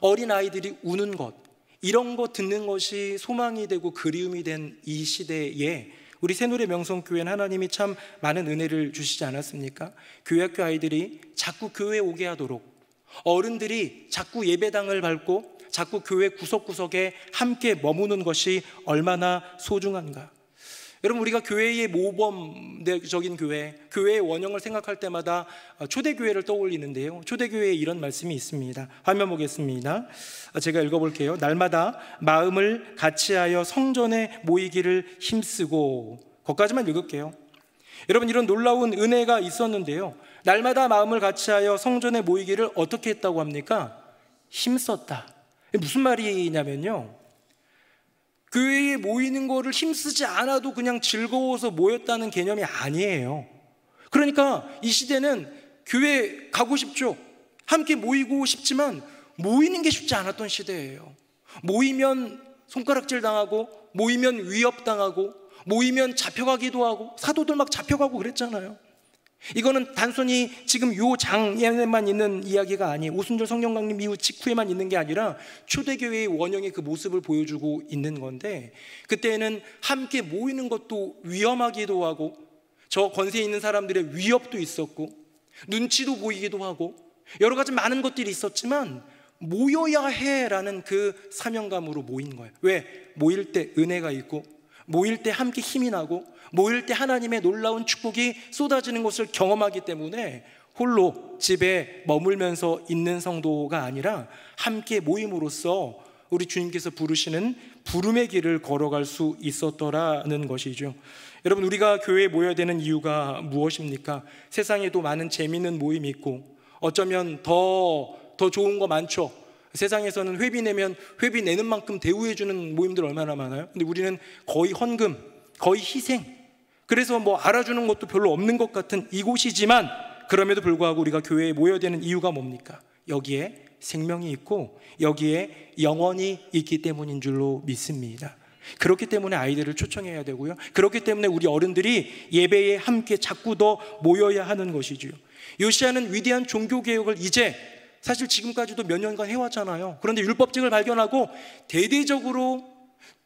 어린 아이들이 우는 것, 이런 거 듣는 것이 소망이 되고 그리움이 된 이 시대에 우리 새누리 명성교회는 하나님이 참 많은 은혜를 주시지 않았습니까? 교회 학교 아이들이 자꾸 교회에 오게 하도록 어른들이 자꾸 예배당을 밟고 자꾸 교회 구석구석에 함께 머무는 것이 얼마나 소중한가. 여러분 우리가 교회의 모범적인 교회, 교회의 원형을 생각할 때마다 초대교회를 떠올리는데요. 초대교회에 이런 말씀이 있습니다. 화면 보겠습니다. 제가 읽어볼게요. 날마다 마음을 같이하여 성전에 모이기를 힘쓰고 거기까지만 읽을게요. 여러분 이런 놀라운 은혜가 있었는데요. 날마다 마음을 같이하여 성전에 모이기를 어떻게 했다고 합니까? 힘썼다. 무슨 말이냐면요. 교회에 모이는 거를 힘쓰지 않아도 그냥 즐거워서 모였다는 개념이 아니에요. 그러니까 이 시대는 교회 가고 싶죠. 함께 모이고 싶지만 모이는 게 쉽지 않았던 시대예요. 모이면 손가락질 당하고 모이면 위협 당하고 모이면 잡혀가기도 하고 사도들 막 잡혀가고 그랬잖아요. 이거는 단순히 지금 요 장에만 있는 이야기가 아니에요. 오순절 성령 강림 이후 직후에만 있는 게 아니라 초대교회의 원형의 그 모습을 보여주고 있는 건데 그때는 함께 모이는 것도 위험하기도 하고 저 권세 있는 사람들의 위협도 있었고 눈치도 보이기도 하고 여러 가지 많은 것들이 있었지만 모여야 해라는 그 사명감으로 모인 거예요. 왜? 모일 때 은혜가 있고 모일 때 함께 힘이 나고 모일 때 하나님의 놀라운 축복이 쏟아지는 것을 경험하기 때문에 홀로 집에 머물면서 있는 성도가 아니라 함께 모임으로써 우리 주님께서 부르시는 부름의 길을 걸어갈 수 있었더라는 것이죠. 여러분 우리가 교회에 모여야 되는 이유가 무엇입니까? 세상에도 많은 재미있는 모임이 있고 어쩌면 더 더 좋은 거 많죠. 세상에서는 회비 내면 회비 내는 만큼 대우해 주는 모임들 얼마나 많아요. 근데 우리는 거의 헌금, 거의 희생, 그래서 뭐 알아주는 것도 별로 없는 것 같은 이곳이지만 그럼에도 불구하고 우리가 교회에 모여야 되는 이유가 뭡니까? 여기에 생명이 있고 여기에 영원이 있기 때문인 줄로 믿습니다. 그렇기 때문에 아이들을 초청해야 되고요. 그렇기 때문에 우리 어른들이 예배에 함께 자꾸 더 모여야 하는 것이지요. 요시아는 위대한 종교 개혁을 이제 사실 지금까지도 몇 년간 해왔잖아요. 그런데 율법책을 발견하고 대대적으로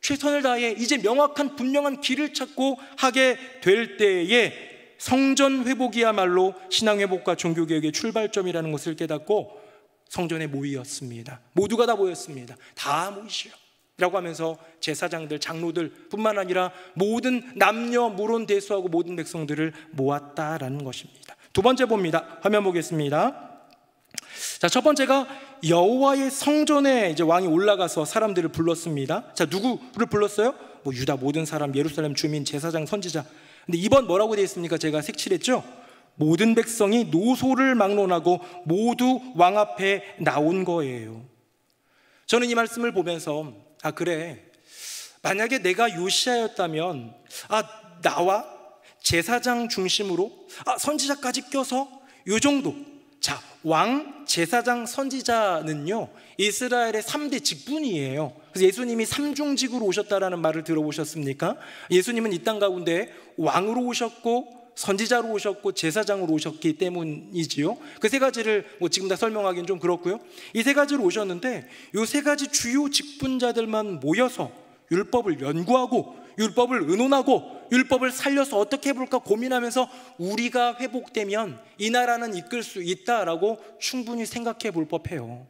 최선을 다해 이제 명확한 분명한 길을 찾고 하게 될 때에 성전 회복이야말로 신앙 회복과 종교 개혁의 출발점이라는 것을 깨닫고 성전에 모이었습니다. 모두가 다 모였습니다. 다 모이시오. 라고 하면서 제사장들, 장로들 뿐만 아니라 모든 남녀, 물론 대수하고 모든 백성들을 모았다라는 것입니다. 두 번째 봅니다. 화면 보겠습니다. 자, 첫 번째가 여호와의 성전에 이제 왕이 올라가서 사람들을 불렀습니다. 자, 누구를 불렀어요? 뭐 유다 모든 사람, 예루살렘 주민, 제사장, 선지자. 근데 이번 뭐라고 되어 있습니까? 제가 색칠했죠. 모든 백성이 노소를 막론하고 모두 왕 앞에 나온 거예요. 저는 이 말씀을 보면서 아 그래 만약에 내가 요시아였다면 아 나와 제사장 중심으로 아 선지자까지 껴서 요 정도. 자, 왕, 제사장, 선지자는요, 이스라엘의 3대 직분이에요. 그래서 예수님이 삼중직으로 오셨다라는 말을 들어보셨습니까? 예수님은 이 땅 가운데 왕으로 오셨고, 선지자로 오셨고, 제사장으로 오셨기 때문이지요. 그 세 가지를 뭐 지금 다 설명하기는 좀 그렇고요. 이 세 가지로 오셨는데, 요세 가지 주요 직분자들만 모여서 율법을 연구하고, 율법을 의논하고, 율법을 살려서 어떻게 해볼까 고민하면서 우리가 회복되면 이 나라는 이끌 수 있다라고 충분히 생각해 볼 법해요.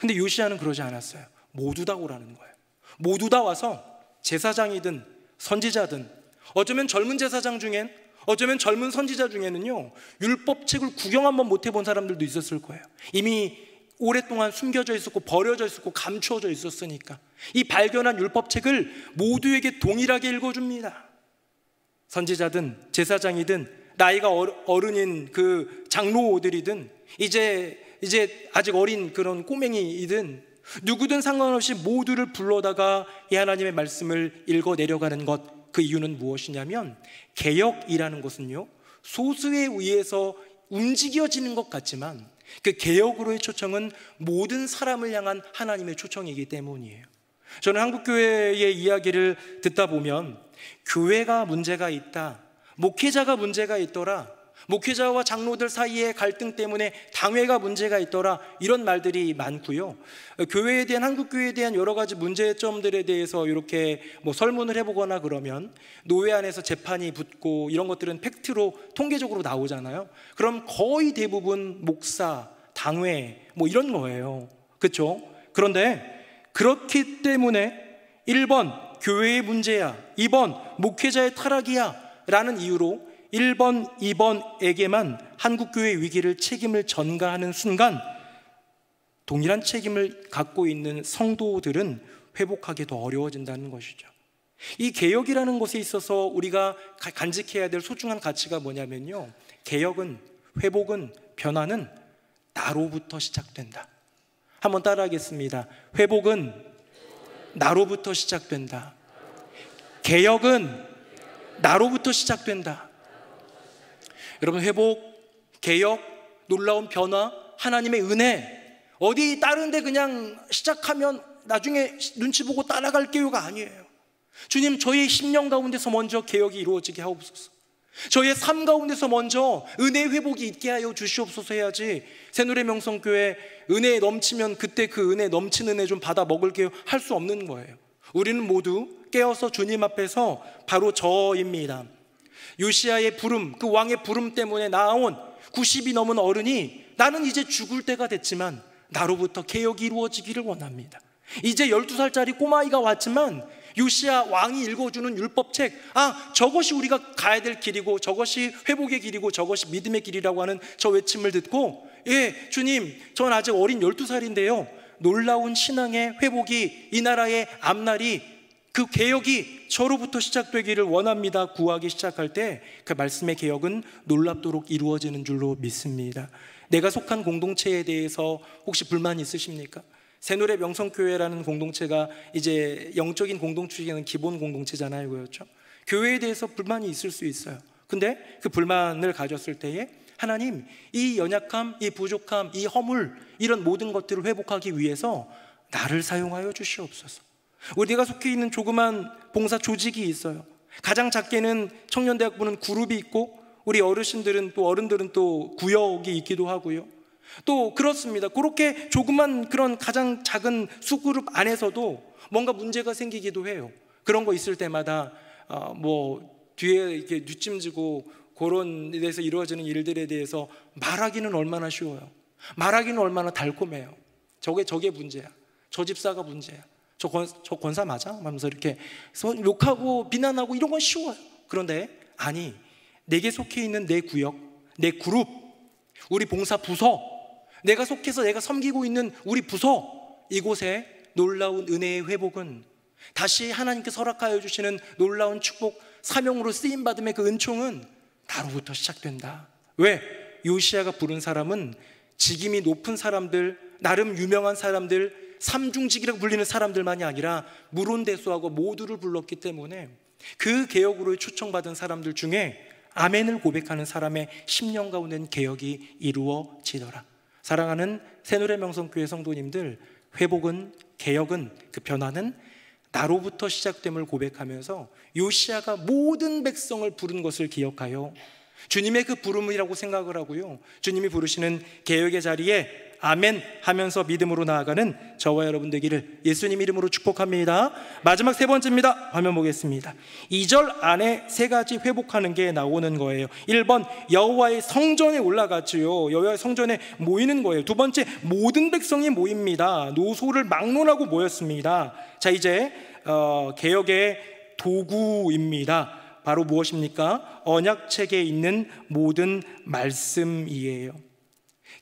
근데 요시아는 그러지 않았어요. 모두 다 오라는 거예요. 모두 다 와서 제사장이든 선지자든 어쩌면 젊은 제사장 중엔 어쩌면 젊은 선지자 중에는요 율법책을 구경 한번 못 해본 사람들도 있었을 거예요. 이미 오랫동안 숨겨져 있었고 버려져 있었고 감추어져 있었으니까 이 발견한 율법책을 모두에게 동일하게 읽어줍니다. 선지자든 제사장이든 나이가 어른인 그 장로들이든 이제 이제 아직 어린 그런 꼬맹이이든 누구든 상관없이 모두를 불러다가 이 하나님의 말씀을 읽어 내려가는 것 그 이유는 무엇이냐면 개혁이라는 것은요 소수에 의해서 움직여지는 것 같지만 그 개혁으로의 초청은 모든 사람을 향한 하나님의 초청이기 때문이에요. 저는 한국 교회의 이야기를 듣다 보면 교회가 문제가 있다. 목회자가 문제가 있더라. 목회자와 장로들 사이의 갈등 때문에 당회가 문제가 있더라. 이런 말들이 많고요. 교회에 대한 한국 교회에 대한 여러 가지 문제점들에 대해서 이렇게 뭐 설문을 해보거나 그러면 노회 안에서 재판이 붙고 이런 것들은 팩트로 통계적으로 나오잖아요. 그럼 거의 대부분 목사, 당회 뭐 이런 거예요. 그렇죠? 그런데 그렇기 때문에 1번 교회의 문제야. 2번 목회자의 타락이야. 라는 이유로 1번, 2번에게만 한국교회의 위기를 책임을 전가하는 순간 동일한 책임을 갖고 있는 성도들은 회복하기 더 어려워진다는 것이죠. 이 개혁이라는 것에 있어서 우리가 간직해야 될 소중한 가치가 뭐냐면요. 개혁은, 회복은, 변화는 나로부터 시작된다. 한번 따라하겠습니다. 회복은 나로부터 시작된다. 개혁은 나로부터 시작된다. 여러분, 회복, 개혁, 놀라운 변화, 하나님의 은혜, 어디 다른데 그냥 시작하면 나중에 눈치 보고 따라갈게요가 아니에요. 주님, 저의 심령 가운데서 먼저 개혁이 이루어지게 하옵소서. 저의 삶 가운데서 먼저 은혜 회복이 있게 하여 주시옵소서 해야지 새누리 명성교회 은혜에 넘치면 그때 그 은혜 넘친 은혜 좀 받아 먹을게요 할 수 없는 거예요. 우리는 모두 깨어서 주님 앞에서 바로 저입니다. 요시아의 부름, 그 왕의 부름 때문에 나온 90이 넘은 어른이 나는 이제 죽을 때가 됐지만 나로부터 개혁이 이루어지기를 원합니다. 이제 12살짜리 꼬마아이가 왔지만 요시아 왕이 읽어주는 율법책, 아, 저것이 우리가 가야 될 길이고 저것이 회복의 길이고 저것이 믿음의 길이라고 하는 저 외침을 듣고, 예, 주님, 전 아직 어린 12살인데요. 놀라운 신앙의 회복이 이 나라의 앞날이 그 개혁이 저로부터 시작되기를 원합니다. 구하기 시작할 때 그 말씀의 개혁은 놀랍도록 이루어지는 줄로 믿습니다. 내가 속한 공동체에 대해서 혹시 불만 있으십니까? 새노래 명성교회라는 공동체가 이제 영적인 공동체에는 기본 공동체잖아요. 그렇죠? 교회에 대해서 불만이 있을 수 있어요. 근데 그 불만을 가졌을 때에 하나님, 이 연약함, 이 부족함, 이 허물, 이런 모든 것들을 회복하기 위해서 나를 사용하여 주시옵소서. 우리가 속해 있는 조그만 봉사 조직이 있어요. 가장 작게는 청년대학부는 그룹이 있고 우리 어르신들은 또 어른들은 또 구역이 있기도 하고요. 또 그렇습니다. 그렇게 조그만 그런 가장 작은 수그룹 안에서도 뭔가 문제가 생기기도 해요. 그런 거 있을 때마다 어, 뭐 뒤에 이렇게 뒷짐지고 그런 데서 이루어지는 일들에 대해서 말하기는 얼마나 쉬워요. 말하기는 얼마나 달콤해요. 저게 저게 문제야. 저 집사가 문제야. 저, 권, 저 권사 맞아? 하면서 이렇게 욕하고 비난하고 이런 건 쉬워요. 그런데 아니 내게 속해 있는 내 구역, 내 그룹, 우리 봉사 부서, 내가 속해서 내가 섬기고 있는 우리 부서 이곳에 놀라운 은혜의 회복은 다시 하나님께 서락하여 주시는 놀라운 축복 사명으로 쓰임 받음의 그 은총은 나로부터 시작된다. 왜? 요시아가 부른 사람은 직임이 높은 사람들, 나름 유명한 사람들, 삼중직이라고 불리는 사람들만이 아니라 물온대수하고 모두를 불렀기 때문에 그 개혁으로 초청받은 사람들 중에 아멘을 고백하는 사람의 심령 가운데 개혁이 이루어지더라. 사랑하는 새노래 명성교회 성도님들, 회복은 개혁은 그 변화는 나로부터 시작됨을 고백하면서 요시아가 모든 백성을 부른 것을 기억하여 주님의 그 부름이라고 생각을 하고요. 주님이 부르시는 개혁의 자리에 아멘 하면서 믿음으로 나아가는 저와 여러분 되기를 예수님 이름으로 축복합니다. 마지막 세 번째입니다. 화면 보겠습니다. 2절 안에 세 가지 회복하는 게 나오는 거예요. 1번 여호와의 성전에 올라갔지요. 여호와의 성전에 모이는 거예요. 두 번째 모든 백성이 모입니다. 노소를 막론하고 모였습니다. 자 이제 어, 개혁의 도구입니다. 바로 무엇입니까? 언약책에 있는 모든 말씀이에요.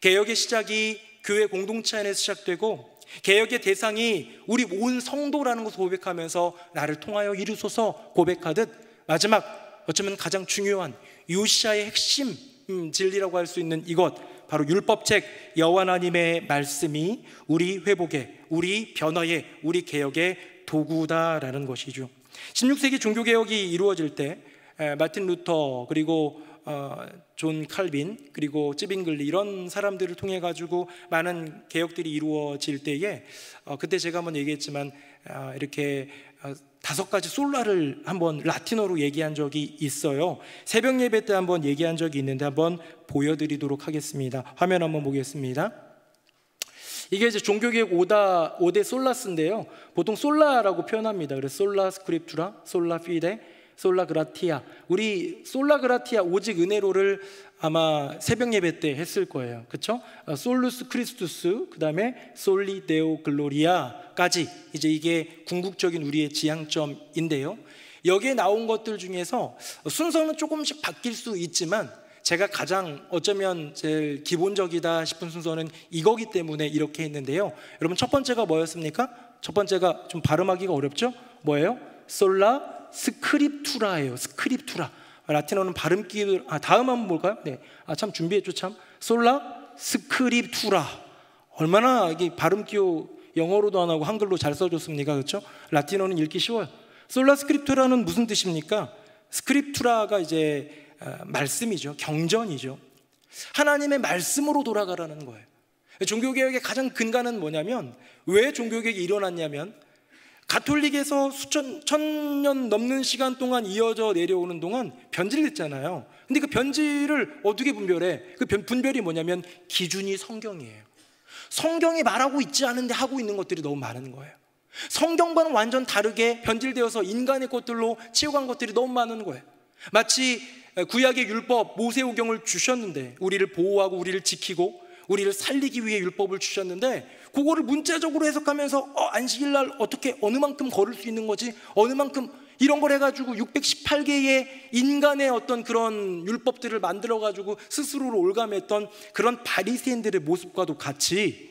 개혁의 시작이 교회 공동체 안에서 시작되고 개혁의 대상이 우리 온 성도라는 것을 고백하면서 나를 통하여 이루소서 고백하듯 마지막 어쩌면 가장 중요한 요시아의 핵심 음, 진리라고 할 수 있는 이것 바로 율법책 여호와 하나님의 말씀이 우리 회복에 우리 변화에 우리 개혁의 도구다라는 것이죠. 16세기 종교 개혁이 이루어질 때 에, 마틴 루터 그리고 어, 존 칼빈 그리고 쯔빙글리 이런 사람들을 통해 가지고 많은 개혁들이 이루어질 때에 어, 그때 제가 한번 얘기했지만 어, 이렇게 어, 다섯 가지 솔라를 한번 라틴어로 얘기한 적이 있어요. 새벽 예배 때 한번 얘기한 적이 있는데 한번 보여드리도록 하겠습니다. 화면 한번 보겠습니다. 이게 이제 종교개혁 오다 오대 솔라스인데요. 보통 솔라라고 표현합니다. 그래서 솔라 스크립투라, 솔라 피데, 솔라 그라티아. 우리 솔라 그라티아 오직 은혜로를 아마 새벽 예배 때 했을 거예요. 그렇죠? solus Christus 그다음에 soli Deo gloria까지 이제 이게 궁극적인 우리의 지향점인데요. 여기에 나온 것들 중에서 순서는 조금씩 바뀔 수 있지만 제가 가장 어쩌면 제일 기본적이다 싶은 순서는 이거기 때문에 이렇게 했는데요. 여러분 첫 번째가 뭐였습니까? 첫 번째가 좀 발음하기가 어렵죠? 뭐예요? sola scriptura예요. scriptura. 라틴어는 발음기 아 다음 한번 볼까요? 네. 아 참 준비했죠 참. sola scriptura. 얼마나 이게 발음기호 영어로도 안 하고 한글로 잘 써줬습니까? 그렇죠? 라틴어는 읽기 쉬워요. sola scriptura는 무슨 뜻입니까? scriptura가 이제 어, 말씀이죠. 경전이죠. 하나님의 말씀으로 돌아가라는 거예요. 종교개혁의 가장 근간은 뭐냐면 왜 종교개혁이 일어났냐면 가톨릭에서 수천 천년 넘는 시간 동안 이어져 내려오는 동안 변질됐잖아요. 근데 그 변질을 어떻게 분별해? 그 분별이 뭐냐면 기준이 성경이에요. 성경이 말하고 있지 않은데 하고 있는 것들이 너무 많은 거예요. 성경과는 완전 다르게 변질되어서 인간의 것들로 채워간 것들이 너무 많은 거예요. 마치 구약의 율법 모세오경을 주셨는데 우리를 보호하고 우리를 지키고 우리를 살리기 위해 율법을 주셨는데 그거를 문자적으로 해석하면서 어, 안식일 날 어떻게 어느 만큼 걸을 수 있는 거지? 어느 만큼 이런 걸 해가지고 618개의 인간의 어떤 그런 율법들을 만들어가지고 스스로를 올감했던 그런 바리새인들의 모습과도 같이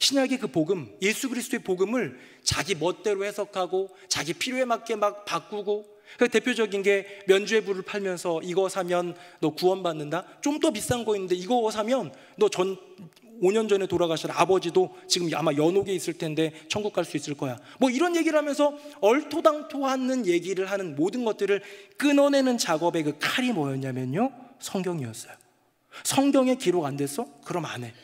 신약의 그 복음, 예수 그리스도의 복음을 자기 멋대로 해석하고 자기 필요에 맞게 막 바꾸고 그 대표적인 게 불을 팔면서 이거 사면 너 구원받는다. 좀 더 비싼 거 있는데 이거 사면 너 전 5년 전에 돌아가신 아버지도 지금 아마 연옥에 있을 텐데 천국 갈 수 있을 거야. 뭐 이런 얘기를 하면서 얼토당토하는 얘기를 하는 모든 것들을 끊어내는 작업의 그 칼이 뭐였냐면요. 성경이었어요. 성경에 기록 안 됐어? 그럼 안 해.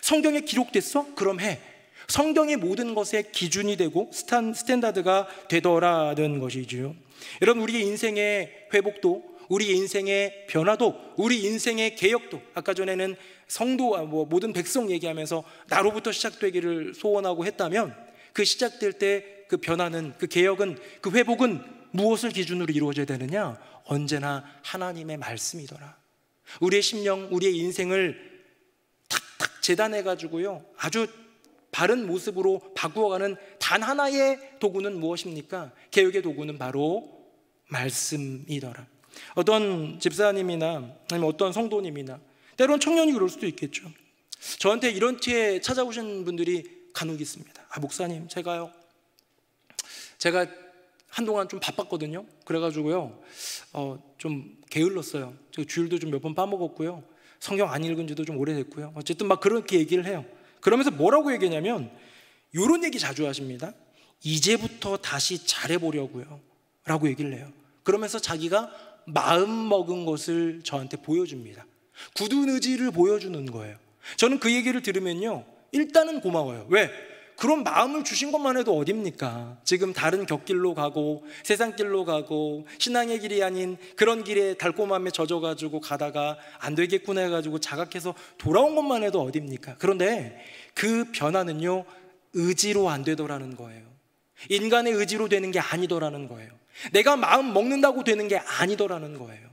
성경에 기록됐어? 그럼 해. 성경의 모든 것의 기준이 되고 stan, standard가 되더라는 것이지요. 여러분 우리의 인생의 회복도 우리 인생의 변화도 우리 인생의 개혁도 아까 전에는 성도 뭐 모든 백성 얘기하면서 나로부터 시작되기를 소원하고 했다면 그 시작될 때 그 변화는 그 개혁은 그 회복은 무엇을 기준으로 이루어져야 되느냐 언제나 하나님의 말씀이더라 우리의 심령 우리의 인생을 탁탁 재단해 가지고요 아주 바른 모습으로 바꾸어가는 단 하나의 도구는 무엇입니까? 개혁의 도구는 바로 말씀이더라. 어떤 집사님이나 아니면 어떤 성도님이나 때론 청년이 그럴 수도 있겠죠. 저한테 이런 티에 찾아오신 분들이 간혹 있습니다. 아 목사님, 제가요. 제가 한동안 좀 바빴거든요. 그래가지고요, 어, 좀 게을렀어요. 제가 주일도 좀 몇 번 빠먹었고요. 성경 안 읽은 지도 좀 오래됐고요. 어쨌든 막 그렇게 얘기를 해요. 그러면서 뭐라고 얘기냐면, 이런 얘기 자주 하십니다. 이제부터 다시 잘해보려고요. 라고 얘기를 해요. 그러면서 자기가 마음 먹은 것을 저한테 보여줍니다. 굳은 의지를 보여주는 거예요. 저는 그 얘기를 들으면요. 일단은 고마워요. 왜? 그런 마음을 주신 것만 해도 어딥니까? 지금 다른 곁길로 가고 세상 길로 가고 신앙의 길이 아닌 그런 길에 달콤함에 젖어가지고 가다가 안 되겠구나 해가지고 자각해서 돌아온 것만 해도 어딥니까? 그런데 그 변화는요 의지로 안 되더라는 거예요. 인간의 의지로 되는 게 아니더라는 거예요. 내가 마음 먹는다고 되는 게 아니더라는 거예요.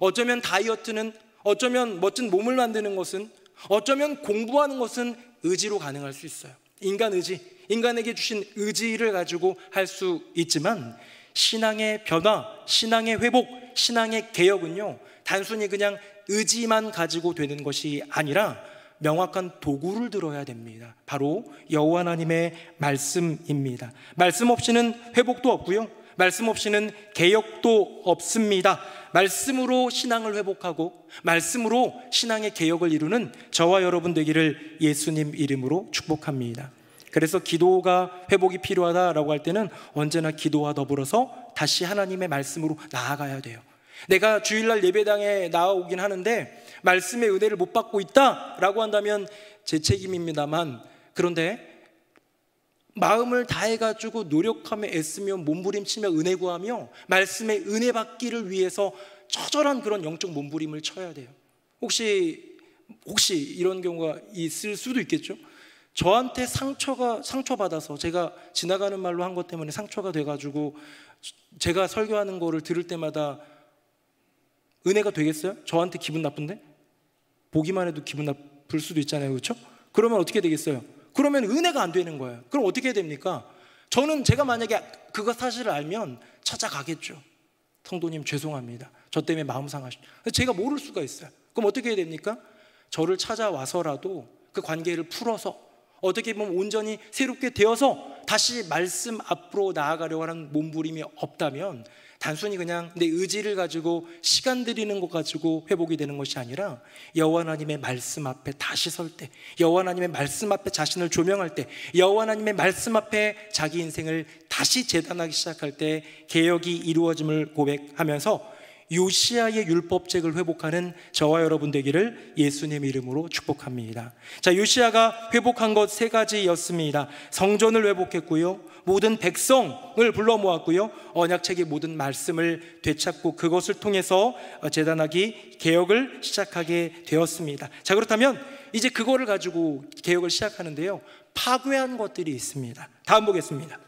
어쩌면 다이어트는 어쩌면 멋진 몸을 만드는 것은 어쩌면 공부하는 것은 의지로 가능할 수 있어요. 인간 의지, 인간에게 주신 의지를 가지고 할 수 있지만 신앙의 변화, 신앙의 회복, 신앙의 개혁은요, 단순히 그냥 의지만 가지고 되는 것이 아니라 명확한 도구를 들어야 됩니다. 바로 여호와 하나님의 말씀입니다. 말씀 없이는 회복도 없고요. 말씀 없이는 개혁도 없습니다. 말씀으로 신앙을 회복하고 말씀으로 신앙의 개혁을 이루는 저와 여러분 되기를 예수님 이름으로 축복합니다. 그래서 기도가 회복이 필요하다라고 할 때는 언제나 기도와 더불어서 다시 하나님의 말씀으로 나아가야 돼요. 내가 주일날 예배당에 나오긴 하는데 말씀의 은혜를 못 받고 있다라고 한다면 제 책임입니다만 그런데 마음을 다해가지고 노력하며 애쓰며 몸부림치며 은혜 구하며 말씀의 은혜 받기를 위해서 처절한 그런 영적 몸부림을 쳐야 돼요. 혹시 혹시 이런 경우가 있을 수도 있겠죠. 저한테 상처가 상처 받아서 제가 지나가는 말로 한 것 때문에 상처가 돼가지고 제가 설교하는 거를 들을 때마다 은혜가 되겠어요? 저한테 기분 나쁜데 보기만 해도 기분 나쁠 수도 있잖아요, 그렇죠? 그러면 어떻게 되겠어요? 그러면 은혜가 안 되는 거예요. 그럼 어떻게 해야 됩니까? 저는 제가 만약에 그거 사실을 알면 찾아가겠죠. 성도님 죄송합니다. 저 때문에 마음 상하시. 제가 모를 수가 있어요. 그럼 어떻게 해야 됩니까? 저를 찾아와서라도 그 관계를 풀어서 어떻게 보면 온전히 새롭게 되어서 다시 말씀 앞으로 나아가려고 하는 몸부림이 없다면 단순히 그냥 내 의지를 가지고 시간 들이는 것 가지고 회복이 되는 것이 아니라 여호와 하나님의 말씀 앞에 다시 설 때, 여호와 하나님의 말씀 앞에 자신을 조명할 때, 여호와 하나님의 말씀 앞에 자기 인생을 다시 재단하기 시작할 때 개혁이 이루어짐을 고백하면서 요시아의 율법책을 회복하는 저와 여러분 되기를 예수님 이름으로 축복합니다. 자, 요시아가 회복한 것 세 가지였습니다. 성전을 회복했고요. 모든 백성을 불러 모았고요. 언약책의 모든 말씀을 되찾고 그것을 통해서 재단하기 개혁을 시작하게 되었습니다. 자, 그렇다면 이제 그거를 가지고 개혁을 시작하는데요. 파괴한 것들이 있습니다. 다음 보겠습니다.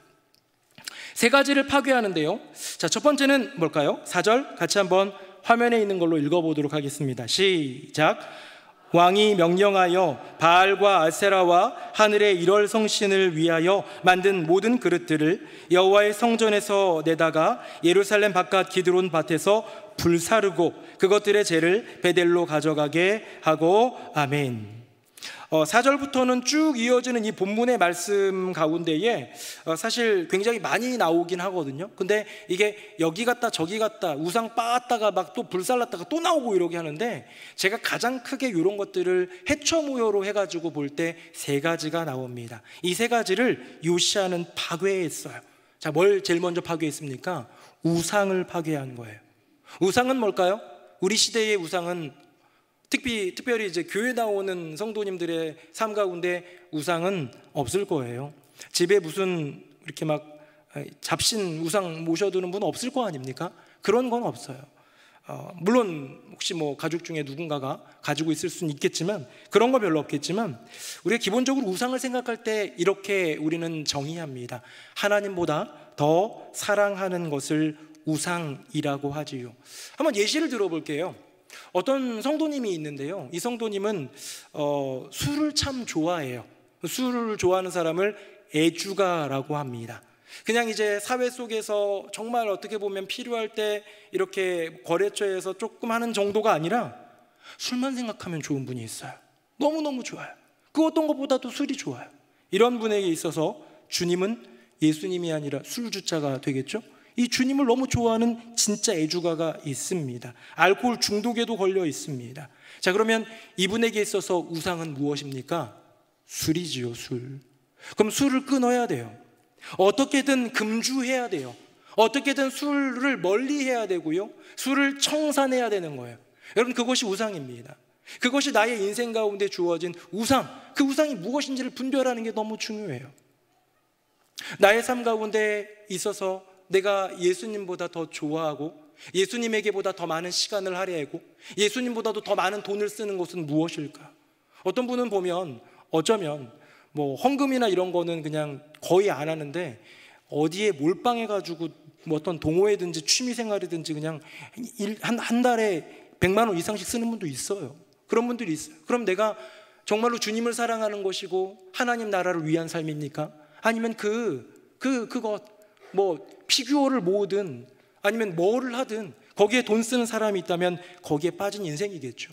세 가지를 파괴하는데요. 자, 첫 번째는 뭘까요? 4절 같이 한번 화면에 있는 걸로 읽어보도록 하겠습니다. 시작. 왕이 명령하여 바알과 아세라와 하늘의 일월 성신을 위하여 만든 모든 그릇들을 여호와의 성전에서 내다가 예루살렘 바깥 기드론 밭에서 불사르고 그것들의 죄를 베델로 가져가게 하고 아멘. 어, 4절부터는 쭉 이어지는 이 본문의 말씀 가운데에 어, 사실 굉장히 많이 나오긴 하거든요. 근데 이게 여기 갔다 저기 갔다 우상 빠았다가 막 또 불살랐다가 또 나오고 이러게 하는데 제가 가장 크게 이런 것들을 해처무효로 해가지고 볼 때 세 가지가 나옵니다. 이 세 가지를 요시아는 파괴했어요. 자, 뭘 제일 먼저 파괴했습니까? 우상을 파괴한 거예요. 우상은 뭘까요? 우리 시대의 우상은 특히 특별히 이제 교회 나오는 성도님들의 삶 가운데 우상은 없을 거예요. 집에 무슨 이렇게 막 잡신 우상 모셔두는 분 없을 거 아닙니까? 그런 건 없어요. 어, 물론 혹시 뭐 가족 중에 누군가가 가지고 있을 수는 있겠지만 그런 거 별로 없겠지만 우리가 기본적으로 우상을 생각할 때 이렇게 우리는 정의합니다. 하나님보다 더 사랑하는 것을 우상이라고 하지요. 한번 예시를 들어볼게요. 어떤 성도님이 있는데요. 이 성도님은 어, 술을 참 좋아해요. 술을 좋아하는 사람을 애주가라고 합니다. 그냥 이제 사회 속에서 정말 어떻게 보면 필요할 때 이렇게 거래처에서 조금 하는 정도가 아니라 술만 생각하면 좋은 분이 있어요. 너무너무 좋아요. 그 어떤 것보다도 술이 좋아요. 이런 분에게 있어서 주님은 예수님이 아니라 술주자가 되겠죠? 이 주님을 너무 좋아하는 진짜 애주가가 있습니다. 알코올 중독에도 걸려 있습니다. 자, 그러면 이분에게 있어서 우상은 무엇입니까? 술이지요, 술. 그럼 술을 끊어야 돼요. 어떻게든 금주해야 돼요. 어떻게든 술을 멀리 해야 되고요. 술을 청산해야 되는 거예요. 여러분 그것이 우상입니다. 그것이 나의 인생 가운데 주어진 우상, 그 우상이 무엇인지를 분별하는 게 너무 중요해요. 나의 삶 가운데 있어서 내가 예수님보다 더 좋아하고 예수님에게보다 더 많은 시간을 할애하고 예수님보다도 더 많은 돈을 쓰는 것은 무엇일까? 어떤 분은 보면 어쩌면 뭐 헌금이나 이런 거는 그냥 거의 안 하는데 어디에 몰빵해 가지고 뭐 어떤 동호회든지 취미 생활이든지 그냥 한, 한 달에 100만 원 이상씩 쓰는 분도 있어요. 그런 분들이 있어요. 그럼 내가 정말로 주님을 사랑하는 것이고 하나님 나라를 위한 삶입니까? 아니면 그, 그, 그것, 뭐 피규어를 모으든 아니면 뭐를 하든 거기에 돈 쓰는 사람이 있다면 거기에 빠진 인생이겠죠.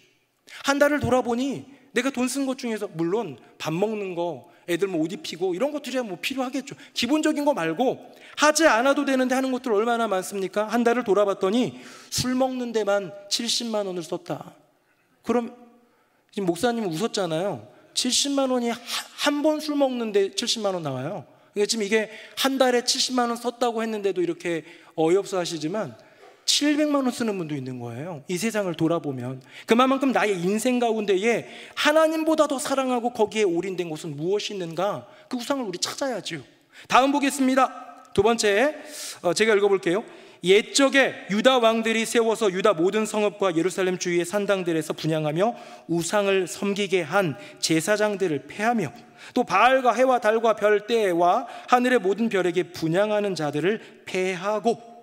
한 달을 돌아보니 내가 돈 쓴 것 중에서 물론 밥 먹는 거, 애들 뭐 옷 입히고 이런 것들이야 뭐 필요하겠죠. 기본적인 거 말고 하지 않아도 되는데 하는 것들 얼마나 많습니까? 한 달을 돌아봤더니 술 먹는 데만 70만 원을 썼다. 그럼 지금 목사님 웃었잖아요. 70만 원이 한 번 술 먹는데 70만 원 나와요. 그러니까 지금 이게 한 달에 70만 원 썼다고 했는데도 이렇게 어이없어 하시지만 700만 원 쓰는 분도 있는 거예요. 이 세상을 돌아보면 그만큼 나의 인생 가운데에 하나님보다 더 사랑하고 거기에 올인된 것은 무엇이 있는가? 그 우상을 우리 찾아야죠. 다음 보겠습니다. 두 번째 어, 제가 읽어볼게요. 옛적에 유다 왕들이 세워서 유다 모든 성읍과 예루살렘 주위의 산당들에서 분양하며 우상을 섬기게 한 제사장들을 패하며 또 바알과 해와 달과 별대와 하늘의 모든 별에게 분양하는 자들을 패하고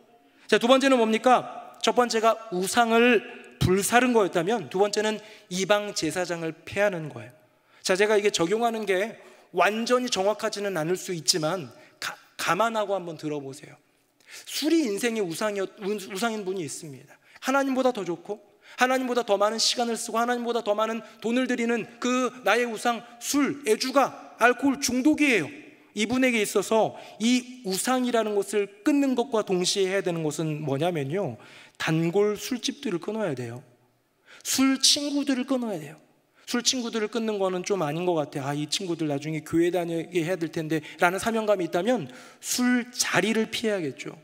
자, 두 번째는 뭡니까? 첫 번째가 우상을 불사른 거였다면 두 번째는 이방 제사장을 패하는 거예요. 자, 제가 이게 적용하는 게 완전히 정확하지는 않을 수 있지만 가, 감안하고 한번 들어보세요. 술이 인생의 우상이, 우상인 분이 있습니다. 하나님보다 더 좋고 하나님보다 더 많은 시간을 쓰고 하나님보다 더 많은 돈을 들이는 그 나의 우상 술, 애주가 알코올 중독이에요. 이분에게 있어서 이 우상이라는 것을 끊는 것과 동시에 해야 되는 것은 뭐냐면요. 단골 술집들을 끊어야 돼요. 술 친구들을 끊어야 돼요. 술 친구들을 끊는 거는 좀 아닌 것 같아요. 아, 이 친구들 나중에 교회 다니게 해야 될 텐데 라는 사명감이 있다면 술 자리를 피해야겠죠.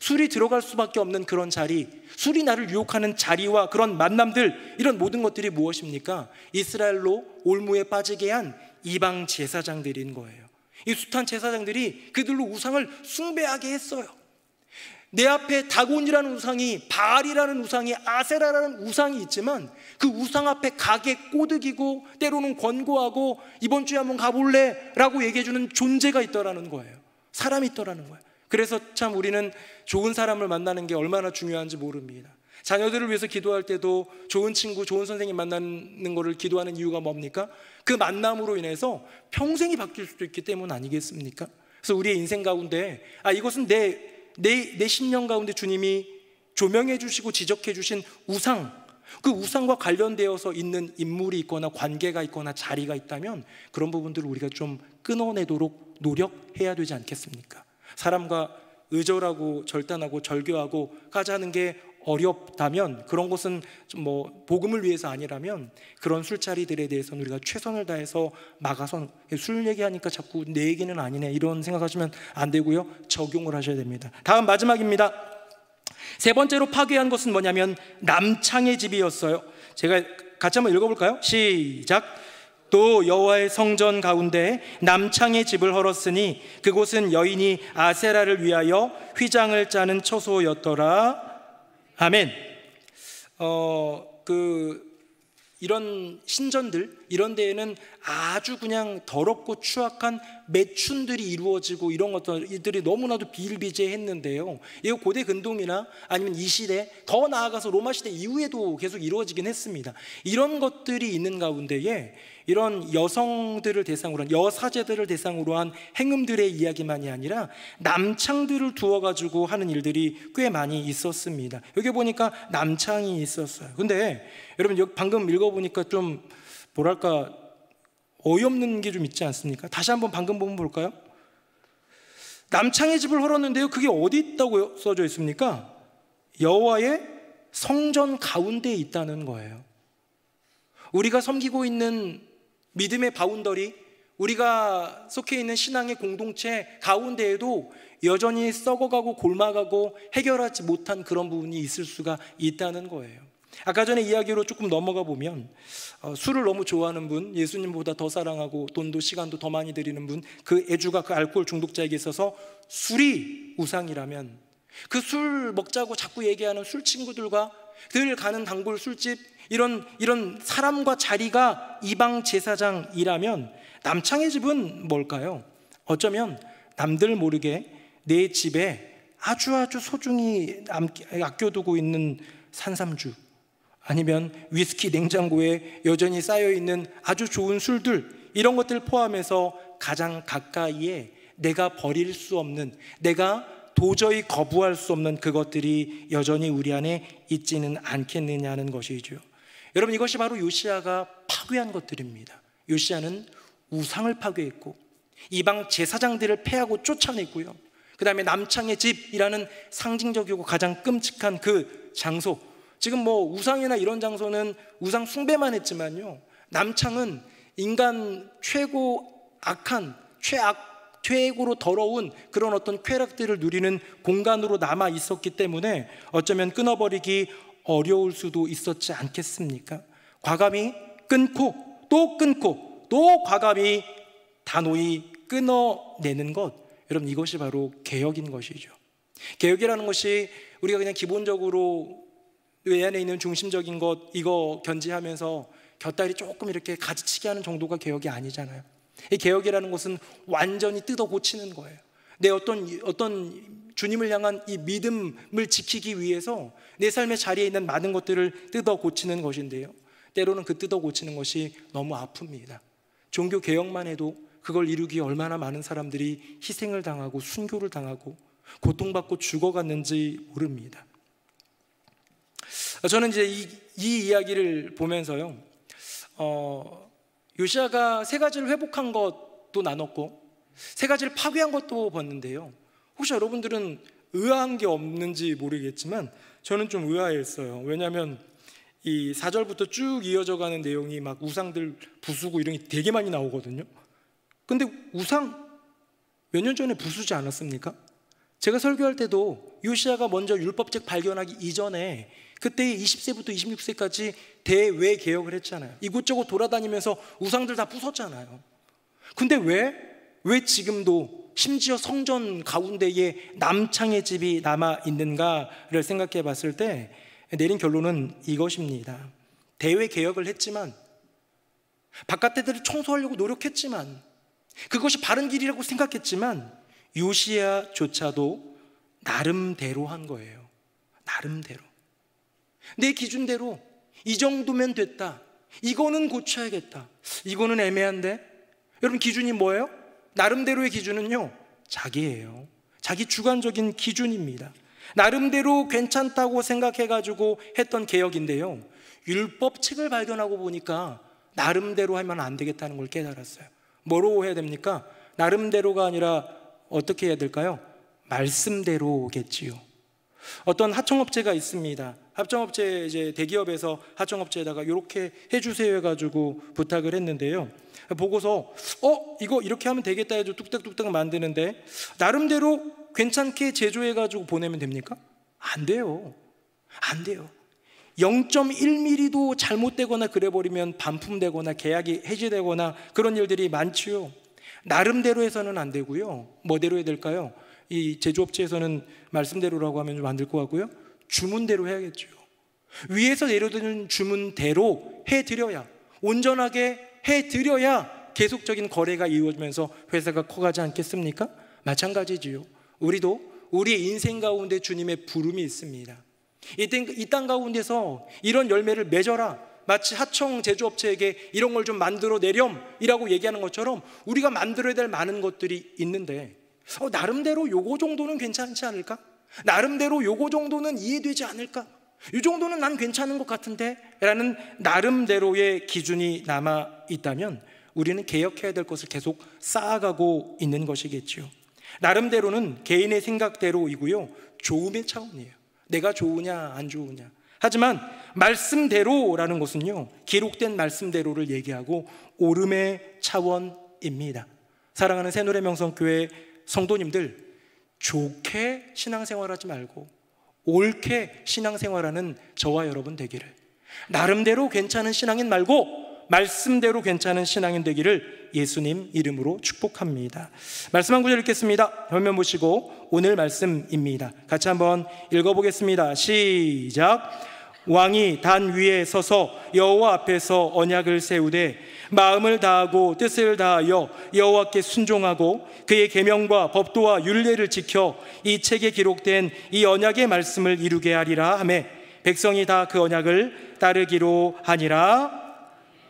술이 들어갈 수밖에 없는 그런 자리, 술이 나를 유혹하는 자리와 그런 만남들, 이런 모든 것들이 무엇입니까? 이스라엘로 올무에 빠지게 한 이방 제사장들인 거예요. 이 숱한 제사장들이 그들로 우상을 숭배하게 했어요. 내 앞에 다곤이라는 우상이 바알이라는 우상이 아세라라는 우상이 있지만 그 우상 앞에 가게 꼬드기고 때로는 권고하고 이번 주에 한번 가볼래 라고 얘기해 주는 존재가 있더라는 거예요. 사람이 있더라는 거예요. 그래서 참 우리는 좋은 사람을 만나는 게 얼마나 중요한지 모릅니다. 자녀들을 위해서 기도할 때도 좋은 친구, 좋은 선생님 만나는 것을 기도하는 이유가 뭡니까? 그 만남으로 인해서 평생이 바뀔 수도 있기 때문 아니겠습니까? 그래서 우리의 인생 가운데 아 이것은 내 내 내 심령 가운데 주님이 조명해 주시고 지적해 주신 우상 그 우상과 관련되어서 있는 인물이 있거나 관계가 있거나 자리가 있다면 그런 부분들을 우리가 좀 끊어내도록 노력해야 되지 않겠습니까? 사람과 의절하고 절단하고 절교하고까지 하는 게 어렵다면 그런 것은 뭐 복음을 위해서 아니라면 그런 술자리들에 대해서는 우리가 최선을 다해서 막아서 술 얘기하니까 자꾸 내 얘기는 아니네 이런 생각하시면 안 되고요 적용을 하셔야 됩니다. 다음 마지막입니다. 세 번째로 파괴한 것은 뭐냐면 남창의 집이었어요. 제가 같이 한번 읽어볼까요? 시작. 또 여호와의 성전 가운데 남창의 집을 헐었으니 그곳은 여인이 아세라를 위하여 휘장을 짜는 처소였더라. 아멘. 어, 그 이런 신전들 이런 데에는 아주 그냥 더럽고 추악한 매춘들이 이루어지고 이런 것들이 너무나도 비일비재했는데요. 이거 고대 근동이나 아니면 이 시대 더 나아가서 로마 시대 이후에도 계속 이루어지긴 했습니다. 이런 것들이 있는 가운데에 이런 여성들을 대상으로 한 여사제들을 대상으로 한 행음들의 이야기만이 아니라 남창들을 두어 가지고 하는 일들이 꽤 많이 있었습니다. 여기 보니까 남창이 있었어요. 근데 여러분 방금 읽어 보니까 좀 뭐랄까 어이없는 게 좀 있지 않습니까? 다시 한번 방금 보면 볼까요? 남창의 집을 헐었는데요. 그게 어디 있다고 써져 있습니까? 여호와의 성전 가운데 있다는 거예요. 우리가 섬기고 있는 믿음의 boundary 우리가 속해 있는 신앙의 공동체 가운데에도 여전히 썩어가고 곪아가고 해결하지 못한 그런 부분이 있을 수가 있다는 거예요. 아까 전에 이야기로 조금 넘어가 보면 어, 술을 너무 좋아하는 분, 예수님보다 더 사랑하고 돈도 시간도 더 많이 들이는 분, 그 애주가 그 알코올 중독자에게 있어서 술이 우상이라면 그 술 먹자고 자꾸 얘기하는 술 친구들과 늘 가는 단골 술집 이런 이런 사람과 자리가 이방 제사장이라면 남창의 집은 뭘까요? 어쩌면 남들 모르게 내 집에 아주 아주 소중히 아껴두고 있는 산삼주 아니면 위스키 냉장고에 여전히 쌓여 있는 아주 좋은 술들 이런 것들 포함해서 가장 가까이에 내가 버릴 수 없는 내가 도저히 거부할 수 없는 그것들이 여전히 우리 안에 있지는 않겠느냐는 것이죠. 여러분 이것이 바로 요시아가 파괴한 것들입니다. 요시아는 우상을 파괴했고 이방 제사장들을 패하고 쫓아냈고요. 그 다음에 남창의 집이라는 상징적이고 가장 끔찍한 그 장소. 지금 뭐 우상이나 이런 장소는 우상 숭배만 했지만요. 남창은 인간 최고 악한 최악 최고로 더러운 그런 어떤 쾌락들을 누리는 공간으로 남아 있었기 때문에 어쩌면 끊어버리기 어려울 수도 있었지 않겠습니까? 과감히 끊고 또 끊고 또 과감히 단호히 끊어내는 것 여러분 이것이 바로 개혁인 것이죠. 개혁이라는 것이 우리가 그냥 기본적으로 외 안에 있는 중심적인 것 이거 견지하면서 곁다리 조금 이렇게 가지치기 하는 정도가 개혁이 아니잖아요. 이 개혁이라는 것은 완전히 뜯어 고치는 거예요. 내 어떤 어떤 주님을 향한 이 믿음을 지키기 위해서 내 삶의 자리에 있는 많은 것들을 뜯어 고치는 것인데요. 때로는 그 뜯어 고치는 것이 너무 아픕니다. 종교 개혁만 해도 그걸 이루기 얼마나 많은 사람들이 희생을 당하고 순교를 당하고 고통받고 죽어갔는지 모릅니다. 저는 이제 이, 이 이야기를 보면서요, 어, 요시아가 세 가지를 회복한 것도 나눴고, 세 가지를 파괴한 것도 봤는데요. 혹시 여러분들은 의아한 게 없는지 모르겠지만, 저는 좀 의아했어요. 왜냐하면 이 4절부터 쭉 이어져 가는 내용이 막 우상들 부수고 이런 게 되게 많이 나오거든요. 근데 우상 몇 년 전에 부수지 않았습니까? 제가 설교할 때도 요시아가 먼저 율법책 발견하기 이전에 그때 20세부터 26세까지 대외 개혁을 했잖아요. 이곳저곳 돌아다니면서 우상들 다 부쉈잖아요. 근데 왜? 왜 지금도 심지어 성전 가운데에 남창의 집이 남아 있는가를 생각해 봤을 때 내린 결론은 이것입니다. 대외 개혁을 했지만 바깥에들을 청소하려고 노력했지만 그것이 바른 길이라고 생각했지만 요시야조차도 나름대로 한 거예요. 나름대로. 내 기준대로 이 정도면 됐다. 이거는 고쳐야겠다. 이거는 애매한데? 여러분 기준이 뭐예요? 나름대로의 기준은요. 자기예요. 자기 주관적인 기준입니다. 나름대로 괜찮다고 생각해가지고 했던 개혁인데요. 율법책을 발견하고 보니까 나름대로 하면 안 되겠다는 걸 깨달았어요. 뭐로 해야 됩니까? 나름대로가 아니라 어떻게 해야 될까요? 말씀대로겠지요. 어떤 하청업체가 있습니다. 합정업체 이제 대기업에서 하청업체에다가 이렇게 해주세요 해가지고 부탁을 했는데요. 보고서 어 이거 이렇게 하면 되겠다 해서 뚝딱뚝딱 만드는데 나름대로 괜찮게 제조해가지고 보내면 됩니까? 안 돼요. 안 돼요. 0.1mm도 잘못되거나 그래버리면 반품되거나 계약이 해지되거나 그런 일들이 많지요. 나름대로 해서는 안 되고요. 뭐대로 해야 될까요? 이 제조업체에서는 말씀대로라고 하면 좀 안 될 것 같고요. 주문대로 해야겠죠. 위에서 내려드는 주문대로 해드려야 온전하게 해드려야 계속적인 거래가 이루어지면서 회사가 커가지 않겠습니까? 마찬가지지요. 우리도 우리의 인생 가운데 주님의 부름이 있습니다. 이 땅 가운데서 이런 열매를 맺어라. 마치 하청 제조업체에게 이런 걸 좀 만들어 내렴이라고 얘기하는 것처럼 우리가 만들어야 될 많은 것들이 있는데 어, 나름대로 요거 정도는 괜찮지 않을까? 나름대로 요거 정도는 이해되지 않을까? 이 정도는 난 괜찮은 것 같은데? 라는 나름대로의 기준이 남아 있다면 우리는 개혁해야 될 것을 계속 쌓아가고 있는 것이겠지요. 나름대로는 개인의 생각대로이고요. 좋음의 차원이에요. 내가 좋으냐, 안 좋으냐. 하지만 말씀대로라는 것은요, 기록된 말씀대로를 얘기하고 옳음의 차원, 무엇입니다. 사랑하는 새노래 명성교회 성도님들 좋게 신앙생활하지 말고 옳게 신앙생활하는 저와 여러분 되기를 나름대로 괜찮은 신앙인 말고 말씀대로 괜찮은 신앙인 되기를 예수님 이름으로 축복합니다. 말씀 한 구절 읽겠습니다. 화면 보시고 오늘 말씀입니다. 같이 한번 읽어보겠습니다. 시작. 왕이 단 위에 서서 여호와 앞에서 언약을 세우되 마음을 다하고 뜻을 다하여 여호와께 순종하고 그의 계명과 법도와 율례를 지켜 이 책에 기록된 이 언약의 말씀을 이루게 하리라 하매 백성이 다 그 언약을 따르기로 하니라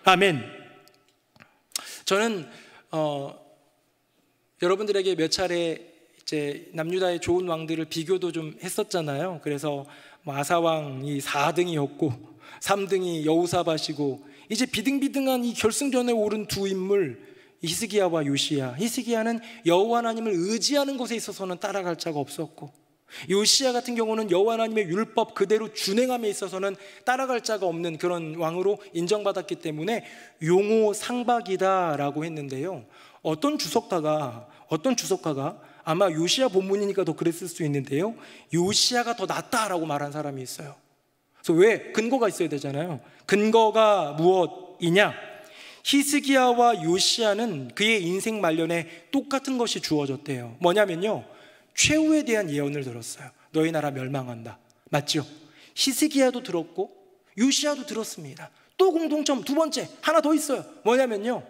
아멘. 저는 어, 여러분들에게 몇 차례 이제 남유다의 좋은 왕들을 비교도 좀 했었잖아요. 그래서 뭐 아사왕이 4등이었고 3등이 여우사밭이고 이제 비등비등한 이 결승전에 오른 두 인물 히스기야와 요시야. 히스기야는 여호와 하나님을 의지하는 것에 있어서는 따라갈 자가 없었고 요시야 같은 경우는 여호와 하나님의 율법 그대로 준행함에 있어서는 따라갈 자가 없는 그런 왕으로 인정받았기 때문에 용호 상박이다라고 했는데요. 어떤 주석가가 어떤 주석가가 아마 요시야 본문이니까 더 그랬을 수 있는데요. 요시야가 더 낫다라고 말한 사람이 있어요. 그래서 왜 근거가 있어야 되잖아요. 근거가 무엇이냐? 히스기야와 요시야는 그의 인생 말년에 똑같은 것이 주어졌대요. 뭐냐면요. 최후에 대한 예언을 들었어요. 너희 나라 멸망한다. 맞죠? 히스기야도 들었고 요시야도 들었습니다. 또 공통점 두 번째 하나 더 있어요. 뭐냐면요.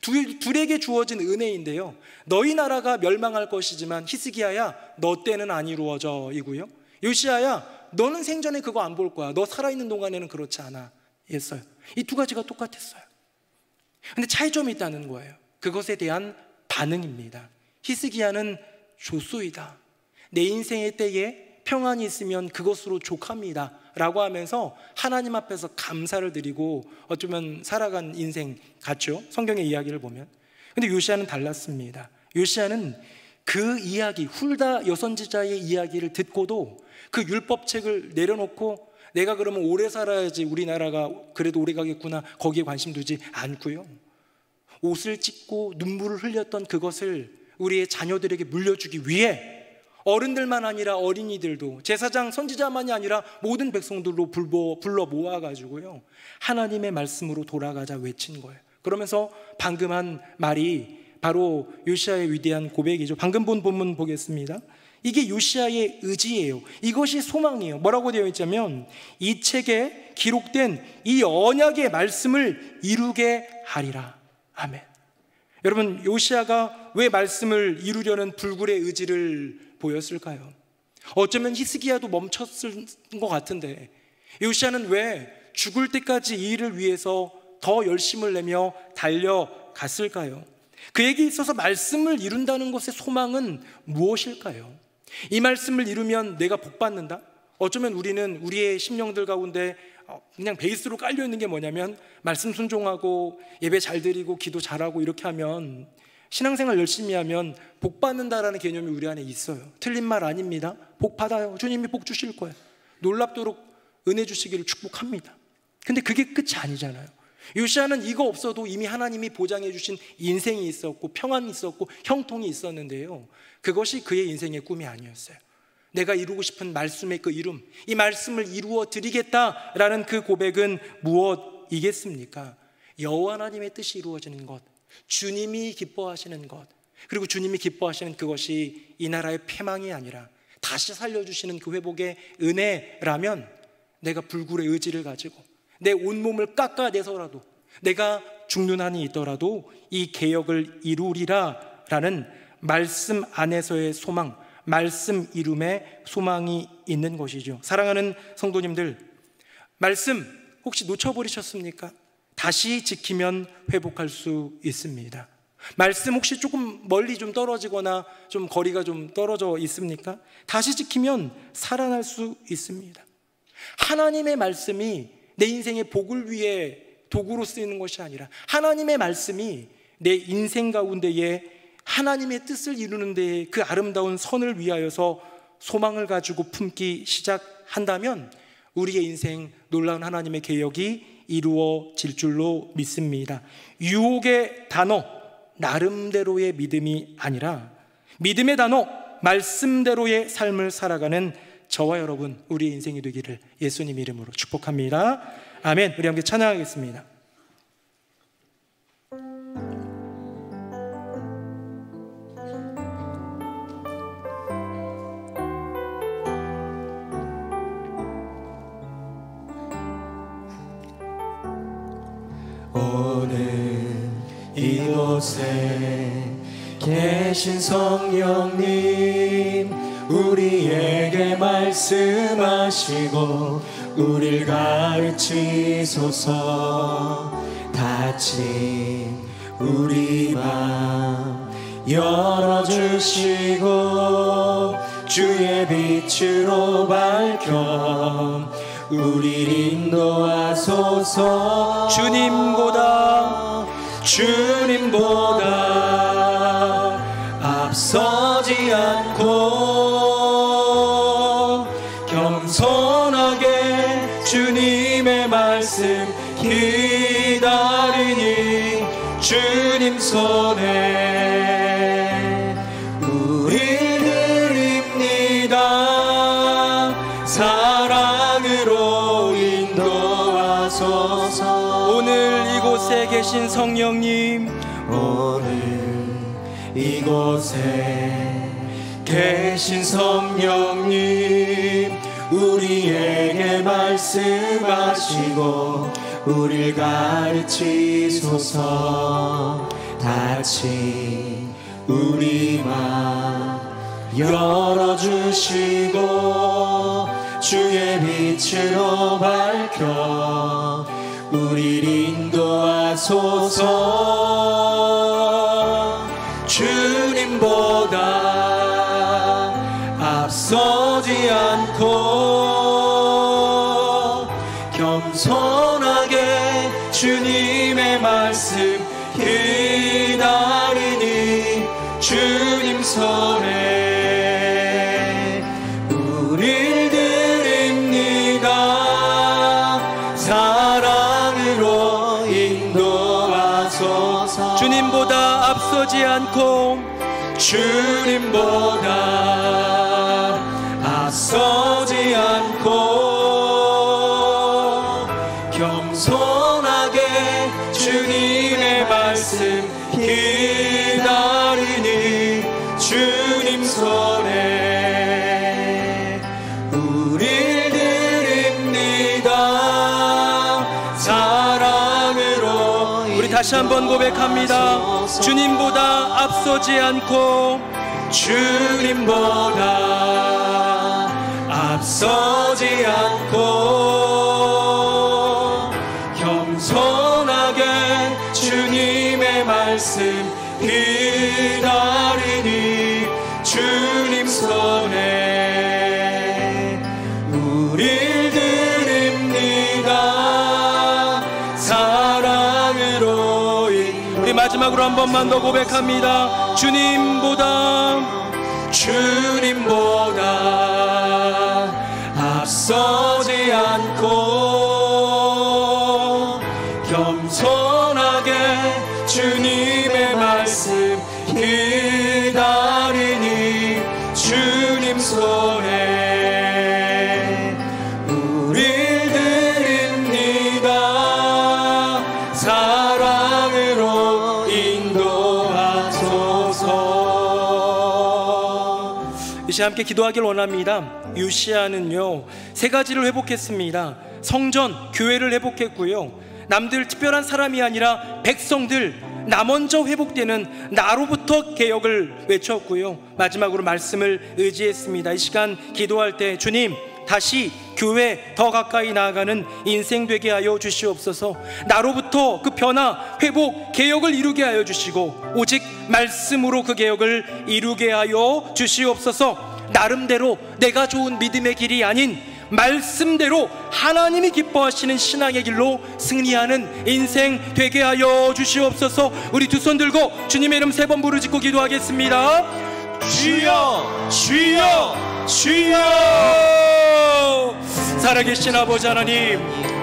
둘, 둘에게 주어진 은혜인데요. 너희 나라가 멸망할 것이지만 히스기야야 너 때는 안 이루어져 이고요. 요시야야 너는 생전에 그거 안 볼 거야. 너 살아있는 동안에는 그렇지 않아. 했어요. 이 두 가지가 똑같았어요. 근데 차이점이 있다는 거예요. 그것에 대한 반응입니다. 히스기야는 조소이다. 내 인생의 때에 평안이 있으면 그것으로 족합니다. 라고 하면서 하나님 앞에서 감사를 드리고 어쩌면 살아간 인생 같죠? 성경의 이야기를 보면. 근데 요시아는 달랐습니다. 요시아는 그 이야기, 훌다 여선지자의 이야기를 듣고도 그 율법책을 내려놓고 내가 그러면 오래 살아야지 우리나라가 그래도 오래 가겠구나 거기에 관심 두지 않고요. 옷을 찢고 눈물을 흘렸던 그것을 우리의 자녀들에게 물려주기 위해 어른들만 아니라 어린이들도 제사장 선지자만이 아니라 모든 백성들로 불러 모아가지고요 하나님의 말씀으로 돌아가자 외친 거예요. 그러면서 방금 한 말이 바로 요시아의 위대한 고백이죠. 방금 본 본문 보겠습니다. 이게 요시아의 의지예요. 이것이 소망이에요. 뭐라고 되어 있자면 이 책에 기록된 이 언약의 말씀을 이루게 하리라. 아멘. 여러분 요시아가 왜 말씀을 이루려는 불굴의 의지를 보였을까요? 어쩌면 히스기야도 멈췄을 것 같은데 요시아는 왜 죽을 때까지 이 일을 위해서 더 열심을 내며 달려갔을까요? 그에게 있어서 말씀을 이룬다는 것의 소망은 무엇일까요? 이 말씀을 이루면 내가 복받는다? 어쩌면 우리는 우리의 심령들 가운데 어, 그냥 베이스로 깔려 있는 게 뭐냐면 말씀 순종하고 예배 잘 드리고 기도 잘하고 이렇게 하면 신앙생활 열심히 하면 복 받는다라는 개념이 우리 안에 있어요. 틀린 말 아닙니다. 복 받아요. 주님이 복 주실 거예요. 놀랍도록 은혜 주시기를 축복합니다. 근데 그게 끝이 아니잖아요. 요시아는 이거 없어도 이미 하나님이 보장해 주신 인생이 있었고 평안이 있었고 형통이 있었는데요. 그것이 그의 인생의 꿈이 아니었어요. 내가 이루고 싶은 말씀의 그 이름, 이 말씀을 이루어 드리겠다라는 그 고백은 무엇이겠습니까? 여호와 하나님의 뜻이 이루어지는 것, 주님이 기뻐하시는 것, 그리고 주님이 기뻐하시는 그것이 이 나라의 패망이 아니라 다시 살려주시는 그 회복의 은혜라면 내가 불굴의 의지를 가지고 내 온몸을 깎아내서라도 내가 죽는 한이 있더라도 이 개혁을 이루리라 라는 말씀 안에서의 소망, 말씀 이름에 소망이 있는 것이죠. 사랑하는 성도님들, 말씀 혹시 놓쳐버리셨습니까? 다시 지키면 회복할 수 있습니다. 말씀 혹시 조금 멀리 좀 떨어지거나 좀 거리가 좀 떨어져 있습니까? 다시 지키면 살아날 수 있습니다. 하나님의 말씀이 내 인생의 복을 위해 도구로 쓰이는 것이 아니라 하나님의 말씀이 내 인생 가운데에 하나님의 뜻을 이루는 데에 그 아름다운 선을 위하여서 소망을 가지고 품기 시작한다면 우리의 인생 놀라운 하나님의 개혁이 이루어질 줄로 믿습니다. 유혹의 단어 나름대로의 믿음이 아니라 믿음의 단어 말씀대로의 삶을 살아가는 저와 여러분 우리의 인생이 되기를 예수님 이름으로 축복합니다. 아멘. 우리 함께 찬양하겠습니다. 곳에 계신 성령님 우리에게 말씀하시고 우릴 가르치소서. 다친 우리 맘 열어주시고 주의 빛으로 밝혀 우릴 인도하소서. 주님보다 주님보다 앞서지 않고 겸손하게 주님의 말씀 기다리니 주님 손에 계신 성령님 오늘 이곳에 계신 성령님 우리에게 말씀하시고 우릴 가르치소서. 다친 우리 맘 열어주시고 주의 빛으로 밝혀 우릴 인도하소서. 주님보다 다시 한번 고백합니다. 주님보다 앞서지 않고 주님보다 앞서지 않고 겸손하게 주님의 말씀 기다리니 주 마지막으로 한 번만 더 고백합니다. 주님보다 주님보다 앞서지 않고 겸손하게 주님의 말씀 기다리니 주님 손 이제 함께 기도하길 원합니다. 유시아는요 세 가지를 회복했습니다. 성전, 교회를 회복했고요. 남들 특별한 사람이 아니라 백성들 나 먼저 회복되는 나로부터 개혁을 외쳤고요. 마지막으로 말씀을 의지했습니다. 이 시간 기도할 때 주님 다시 교회 더 가까이 나아가는 인생 되게 하여 주시옵소서. 나로부터 그 변화, 회복, 개혁을 이루게 하여 주시고 오직 말씀으로 그 개혁을 이루게 하여 주시옵소서. 나름대로 내가 좋은 믿음의 길이 아닌 말씀대로 하나님이 기뻐하시는 신앙의 길로 승리하는 인생 되게 하여 주시옵소서. 우리 두 손 들고 주님의 이름 세 번 부르짖고 기도하겠습니다. 주여 주여 주여 살아계신 아버지 하나님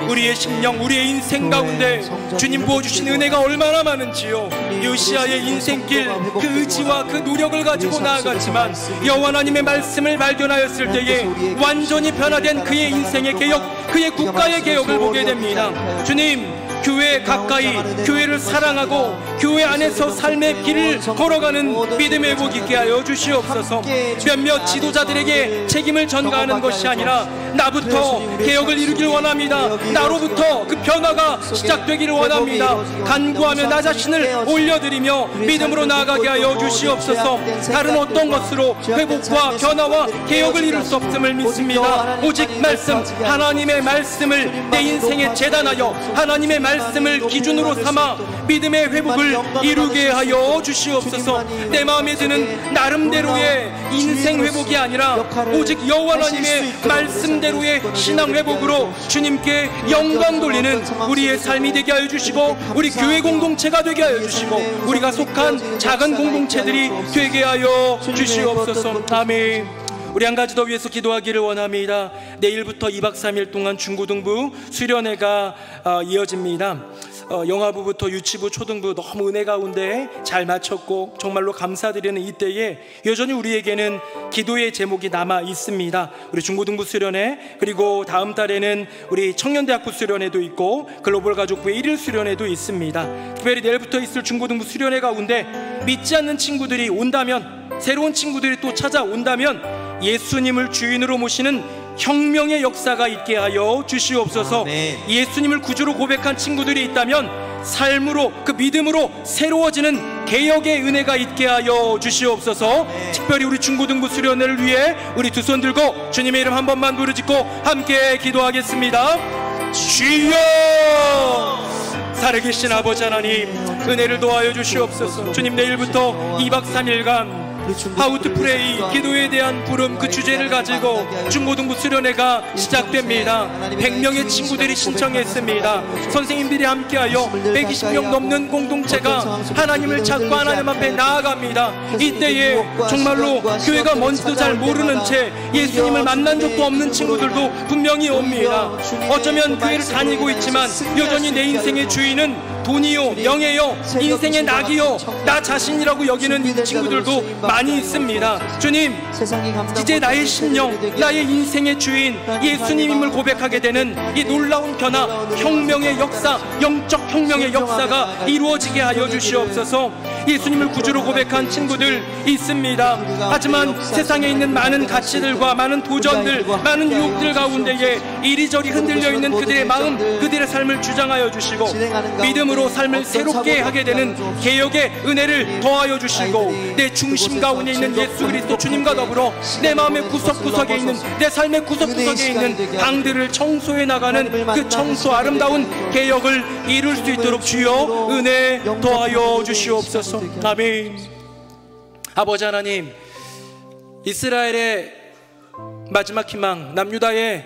우리의 심령, 우리의 인생 가운데 주님 부어주신 은혜가 얼마나 많은지요. 요시아의 인생길 그 의지와 그 노력을 가지고 나아갔지만 여호와 하나님의 말씀을 발견하였을 때에 완전히 변화된 그의 인생의 개혁, 그의 국가의 개혁을 보게 됩니다. 주님, 교회 가까이 교회를 사랑하고 교회 안에서 삶의 길을 걸어가는 믿음의 복 있게 하여 주시옵소서. 몇몇 지도자들에게 책임을 전가하는 것이 아니라 나부터 개혁을 이루길 원합니다. 나로부터 그 변화가 시작되기를 원합니다. 간구하며 나 자신을 올려드리며 믿음으로 나아가게 하여 주시옵소서. 다른 어떤 것으로 회복과 변화와 개혁을 이룰 수 없음을 믿습니다. 오직 말씀 하나님의 말씀을 내 인생에 재단하여 하나님의 말씀을 기준으로 삼아 믿음의 회복을 이루게 하여 주시옵소서. 내 마음에 드는 나름대로의 인생 회복이 아니라 오직 여호와 하나님의 말씀대로의 신앙 회복으로 주님께 영광 돌리는 우리의 삶이 되게 하여 주시고 우리 교회 공동체가 되게 하여 주시고 우리가 속한 작은 공동체들이 되게 하여 주시옵소서. 아멘 우리 한 가지 더 위해서 기도하기를 원합니다. 내일부터 2박 3일 동안 중고등부 수련회가 어, 이어집니다. 어, 영화부부터 유치부, 초등부 너무 은혜 가운데 잘 마쳤고 정말로 감사드리는 이때에 여전히 우리에게는 기도의 제목이 남아 있습니다. 우리 중고등부 수련회 그리고 다음 달에는 우리 청년대학부 수련회도 있고 글로벌 가족부의 일일 수련회도 있습니다. 특별히 내일부터 있을 중고등부 수련회 가운데 믿지 않는 친구들이 온다면 새로운 친구들이 또 찾아온다면 예수님을 주인으로 모시는 혁명의 역사가 있게 하여 주시옵소서. 아멘. 예수님을 구주로 고백한 친구들이 있다면 삶으로 그 믿음으로 새로워지는 개혁의 은혜가 있게 하여 주시옵소서. 특별히 우리 중고등부 수련회를 위해 우리 두 손 들고 주님의 이름 한 번만 부르짖고 함께 기도하겠습니다. 주여! 살아계신 아버지 하나님 은혜를 도하여 주시옵소서. 주님 내일부터 2박 3일간 하우트 프레이 기도에 대한 부름 그 주제를 가지고 중고등부 수련회가 시작됩니다. 100명의 친구들이 신청했습니다. 선생님들이 함께하여 120명 넘는 공동체가 하나님을 찾고 하나님 앞에 나아갑니다. 이때에 정말로 교회가 뭔지도 잘 모르는 채 예수님을 만난 적도 없는 친구들도 분명히 옵니다. 어쩌면 교회를 다니고 있지만 여전히 내 인생의 주인은 돈이요, 명예요, 인생의 낙이요, 나 자신이라고 여기는 친구들도 많이 있습니다. 주님, 이제 나의 심령, 나의 인생의 주인 예수님임을 고백하게 되는 이 놀라운 변화, 혁명의 역사, 영적 혁명의 역사가 이루어지게 하여 주시옵소서. 예수님을 구주로 고백한 친구들 있습니다. 하지만 세상에 있는 많은 가치들과 많은 도전들, 많은 유혹들 가운데에 이리저리 흔들려 있는 그들의 마음, 그들의 삶을 주장하여 주시고 믿음으로 삶을 새롭게 하게 되는 개혁의 은혜를 더하여 주시고 내 중심 가운데 있는 예수 그리스도 주님과 더불어 내 마음의 구석구석에 있는 내 삶의 구석구석에 있는 방들을 청소해 나가는 그 청소 아름다운 개혁을 이룰 수 있도록 주여 은혜 더하여 주시옵소서. 아멘. 아버지 하나님 이스라엘의 마지막 희망 남유다의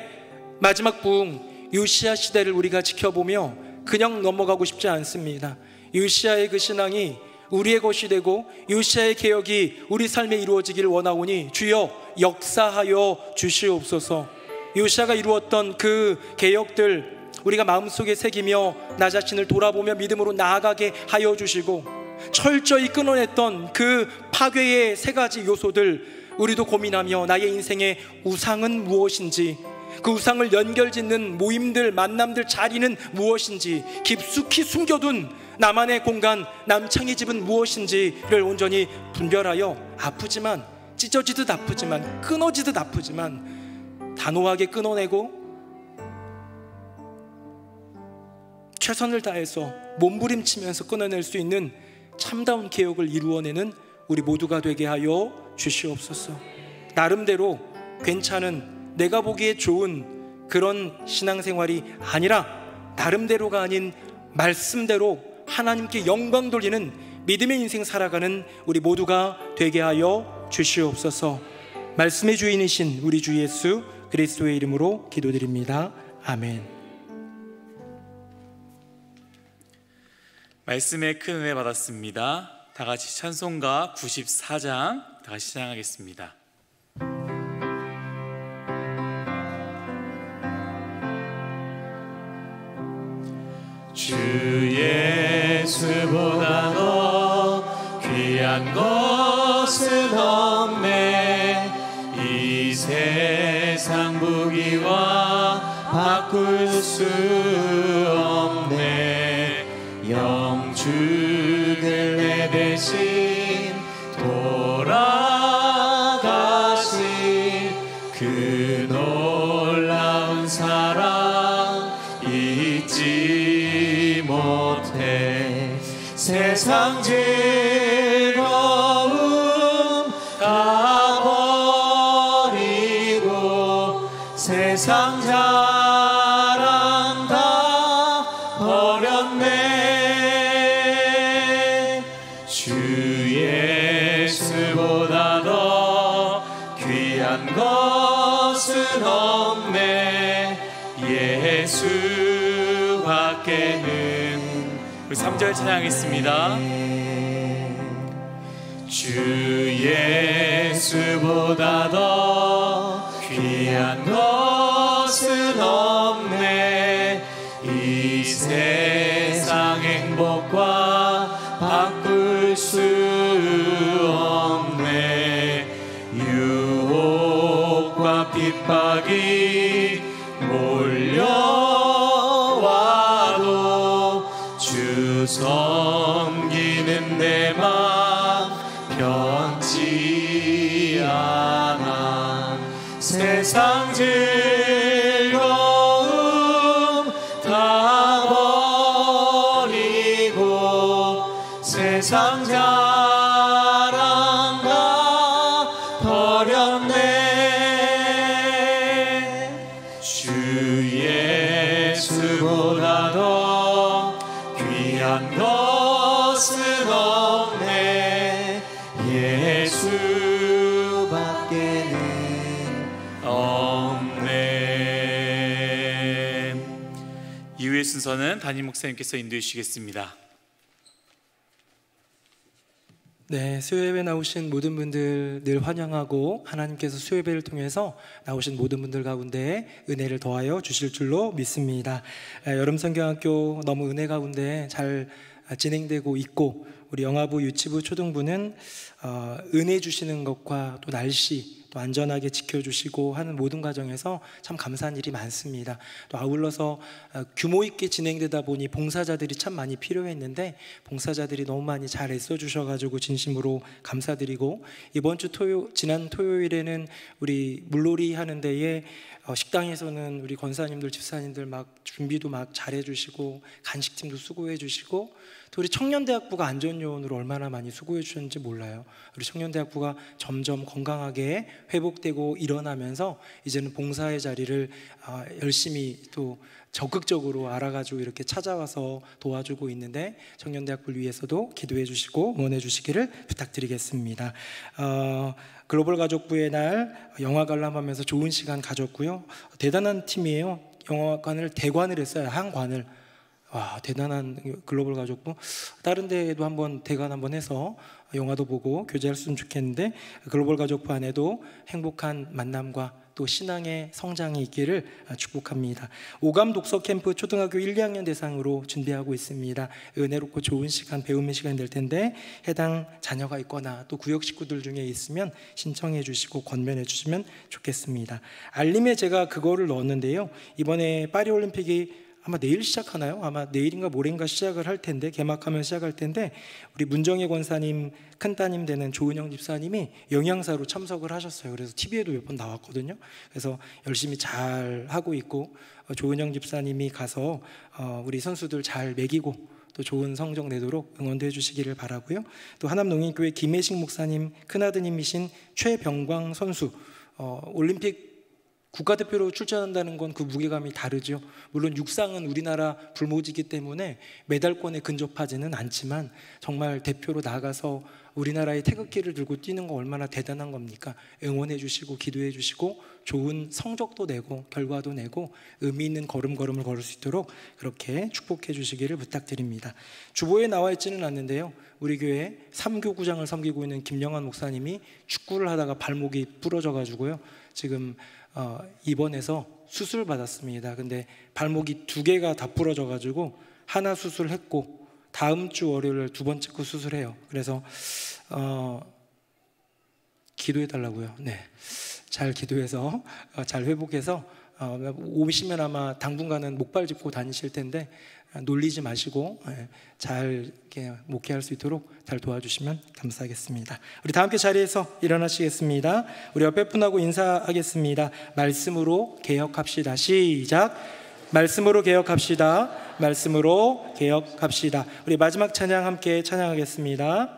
마지막 부흥 요시아 시대를 우리가 지켜보며 그냥 넘어가고 싶지 않습니다. 요시아의 그 신앙이 우리의 것이 되고 요시아의 개혁이 우리 삶에 이루어지기를 원하오니 주여 역사하여 주시옵소서. 요시아가 이루었던 그 개혁들 우리가 마음속에 새기며 나 자신을 돌아보며 믿음으로 나아가게 하여 주시고 철저히 끊어냈던 그 파괴의 세 가지 요소들 우리도 고민하며 나의 인생의 우상은 무엇인지 그 우상을 연결짓는 모임들, 만남들, 자리는 무엇인지 깊숙이 숨겨둔 나만의 공간, 남창의 집은 무엇인지를 온전히 분별하여 아프지만 찢어지듯 아프지만 끊어지듯 아프지만 단호하게 끊어내고 최선을 다해서 몸부림치면서 끊어낼 수 있는 참다운 개혁을 이루어내는 우리 모두가 되게 하여 주시옵소서. 나름대로 괜찮은 내가 보기에 좋은 그런 신앙생활이 아니라 나름대로가 아닌 말씀대로 하나님께 영광 돌리는 믿음의 인생 살아가는 우리 모두가 되게 하여 주시옵소서. 말씀의 주인이신 우리 주 예수 그리스도의 이름으로 기도드립니다. 아멘. 말씀에 큰 은혜 받았습니다. 다 같이 찬송가 94장 다 같이 시작하겠습니다. 주 예수보다 더 귀한 것은 없네. 이 세상 부귀와 바꿀 수 없네 세상 즐 3절 찬양하겠습니다. 주 예수보다 더 귀한 것은 없네. 이세 목사님께서 인도해 주시겠습니다 네, 수요예배 나오신 모든 분들 늘 환영하고 하나님께서 수요예배를 통해서 나오신 모든 분들 가운데 은혜를 더하여 주실 줄로 믿습니다. 에, 여름 성경학교 너무 은혜 가운데 잘 진행되고 있고 우리 영아부, 유치부, 초등부는 어, 은혜 주시는 것과 또 날씨 또 안전하게 지켜주시고 하는 모든 과정에서 참 감사한 일이 많습니다. 또 아울러서 어, 규모 있게 진행되다 보니 봉사자들이 참 많이 필요했는데 봉사자들이 너무 많이 잘 애써주셔가지고 진심으로 감사드리고 이번 주 토요 지난 토요일에는 우리 물놀이 하는 데에 어, 식당에서는 우리 권사님들 집사님들 막 준비도 막 잘해주시고 간식팀도 수고해주시고 또 우리 청년대학부가 안전요원으로 얼마나 많이 수고해 주셨는지 몰라요. 우리 청년대학부가 점점 건강하게 회복되고 일어나면서 이제는 봉사의 자리를 아, 열심히 또 적극적으로 알아가지고 이렇게 찾아와서 도와주고 있는데 청년대학부를 위해서도 기도해 주시고 응원해 주시기를 부탁드리겠습니다. 어, 글로벌 가족부의 날 영화 관람하면서 좋은 시간 가졌고요. 대단한 팀이에요. 영화관을 대관을 했어요. 한 관을. 와 대단한 글로벌 가족부 다른 데에도 한번 대관 한번 해서 영화도 보고 교제했으면 좋겠는데 글로벌 가족부 안에도 행복한 만남과 또 신앙의 성장이 있기를 축복합니다. 오감 독서 캠프 초등학교 1, 2학년 대상으로 준비하고 있습니다. 은혜롭고 좋은 시간 배움의 시간이 될 텐데 해당 자녀가 있거나 또 구역 식구들 중에 있으면 신청해 주시고 권면해 주시면 좋겠습니다. 알림에 제가 그거를 넣었는데요. 이번에 파리 올림픽이 아마 내일 시작하나요? 아마 내일인가 모레인가 시작을 할 텐데 개막하면 시작할 텐데 우리 문정혜 권사님 큰 따님 되는 조은영 집사님이 영양사로 참석을 하셨어요. 그래서 TV에도 몇 번 나왔거든요. 그래서 열심히 잘 하고 있고 어, 조은영 집사님이 가서 어, 우리 선수들 잘 먹이고 또 좋은 성적 내도록 응원도 해주시기를 바라고요. 또 하남농인교회 김혜식 목사님 큰아드님이신 최병광 선수 어, 올림픽 국가대표로 출전한다는 건 그 무게감이 다르죠. 물론 육상은 우리나라 불모지기 때문에 메달권에 근접하지는 않지만 정말 대표로 나가서 우리나라의 태극기를 들고 뛰는 거 얼마나 대단한 겁니까? 응원해 주시고 기도해 주시고 좋은 성적도 내고 결과도 내고 의미 있는 걸음걸음을 걸을 수 있도록 그렇게 축복해 주시기를 부탁드립니다. 주보에 나와 있지는 않는데요. 우리 교회 삼교구장을 섬기고 있는 김영환 목사님이 축구를 하다가 발목이 부러져 가지고요. 지금 어, 입원해서 수술 받았습니다. 근데 발목이 두 개가 다 부러져 가지고 하나 수술했고 다음 주 월요일 두 번째 거 수술해요. 그래서 어, 기도해 달라고요. 네, 잘 기도해서 어, 잘 회복해서 어, 오시면 아마 당분간은 목발 짚고 다니실 텐데 어, 놀리지 마시고 예, 잘 목회할 수 있도록 잘 도와주시면 감사하겠습니다. 우리 다 함께 자리에서 일어나시겠습니다. 우리 옆에 분하고 인사하겠습니다. 말씀으로 개혁합시다. 시작. 말씀으로 개혁합시다. 말씀으로 개혁합시다. 우리 마지막 찬양 함께 찬양하겠습니다.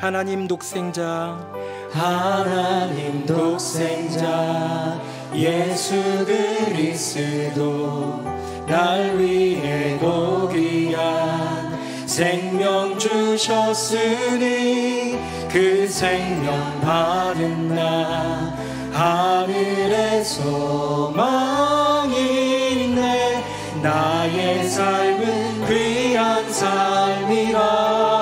하나님 독생자 하나님 독생자 예수 그리스도 날 위해 고귀한 생명 주셨으니 그 생명 받은 나 하늘의 소망이네 나의 삶은 귀한 삶이라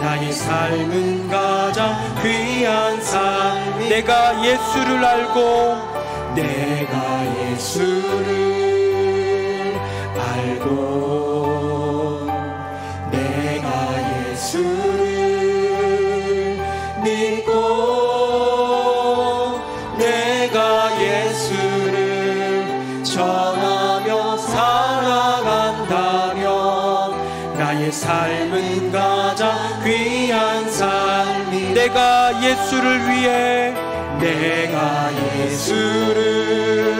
나의 삶은 가장 귀한 삶이 내가 예수를 알고 내가 예수를 알고 내가 예수를 위해 내가 예수를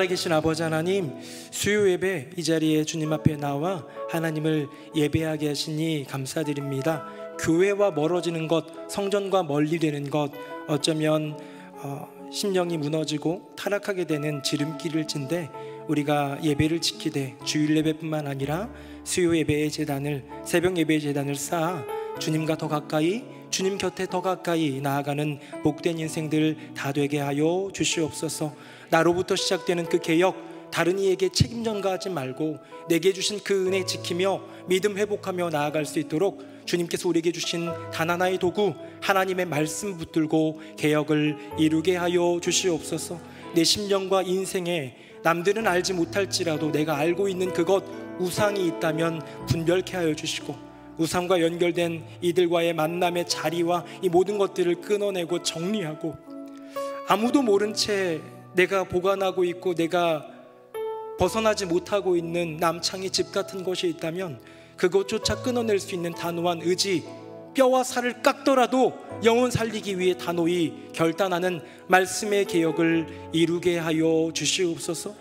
살아계신 아버지 하나님 수요 예배 이 자리에 주님 앞에 나와 하나님을 예배하게 하시니 감사드립니다. 교회와 멀어지는 것, 성전과 멀리 되는 것, 어쩌면 어, 심령이 무너지고 타락하게 되는 지름길일진데 우리가 예배를 지키되 주일 예배뿐만 아니라 수요 예배의 재단을 새벽 예배의 재단을 쌓아 주님과 더 가까이 주님 곁에 더 가까이 나아가는 복된 인생들 다 되게 하여 주시옵소서. 나로부터 시작되는 그 개혁 다른 이에게 책임 전가하지 말고 내게 주신 그 은혜 지키며 믿음 회복하며 나아갈 수 있도록 주님께서 우리에게 주신 단 하나의 도구 하나님의 말씀 붙들고 개혁을 이루게 하여 주시옵소서. 내 심령과 인생에 남들은 알지 못할지라도 내가 알고 있는 그것 우상이 있다면 분별케 하여 주시고 우상과 연결된 이들과의 만남의 자리와 이 모든 것들을 끊어내고 정리하고 아무도 모른 채 내가 보관하고 있고 내가 벗어나지 못하고 있는 남창의 집 같은 것이 있다면 그것조차 끊어낼 수 있는 단호한 의지 뼈와 살을 깎더라도 영혼 살리기 위해 단호히 결단하는 말씀의 개혁을 이루게 하여 주시옵소서.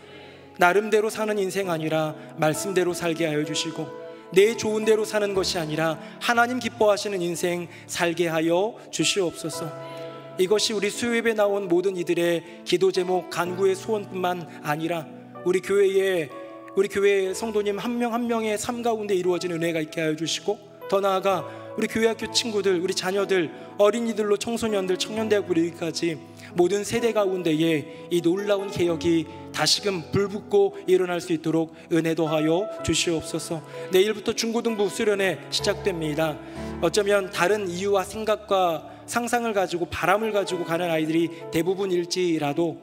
나름대로 사는 인생 아니라 말씀대로 살게 하여 주시고 내 좋은 대로 사는 것이 아니라 하나님 기뻐하시는 인생 살게 하여 주시옵소서 이것이 우리 수요예배 나온 모든 이들의 기도 제목 간구의 소원뿐만 아니라 우리 교회에 우리 교회 성도님 한명한 명의 삶 가운데 이루어진 은혜가 있게 하여 주시고 더 나아가 우리 교회 학교 친구들 우리 자녀들 어린이들로 청소년들 청년대학 우리까지 모든 세대 가운데에 이 놀라운 개혁이 다시금 불붙고 일어날 수 있도록 은혜 더하여 주시옵소서. 내일부터 중고등부 수련회 시작됩니다. 어쩌면 다른 이유와 생각과 상상을 가지고 바람을 가지고 가는 아이들이 대부분일지라도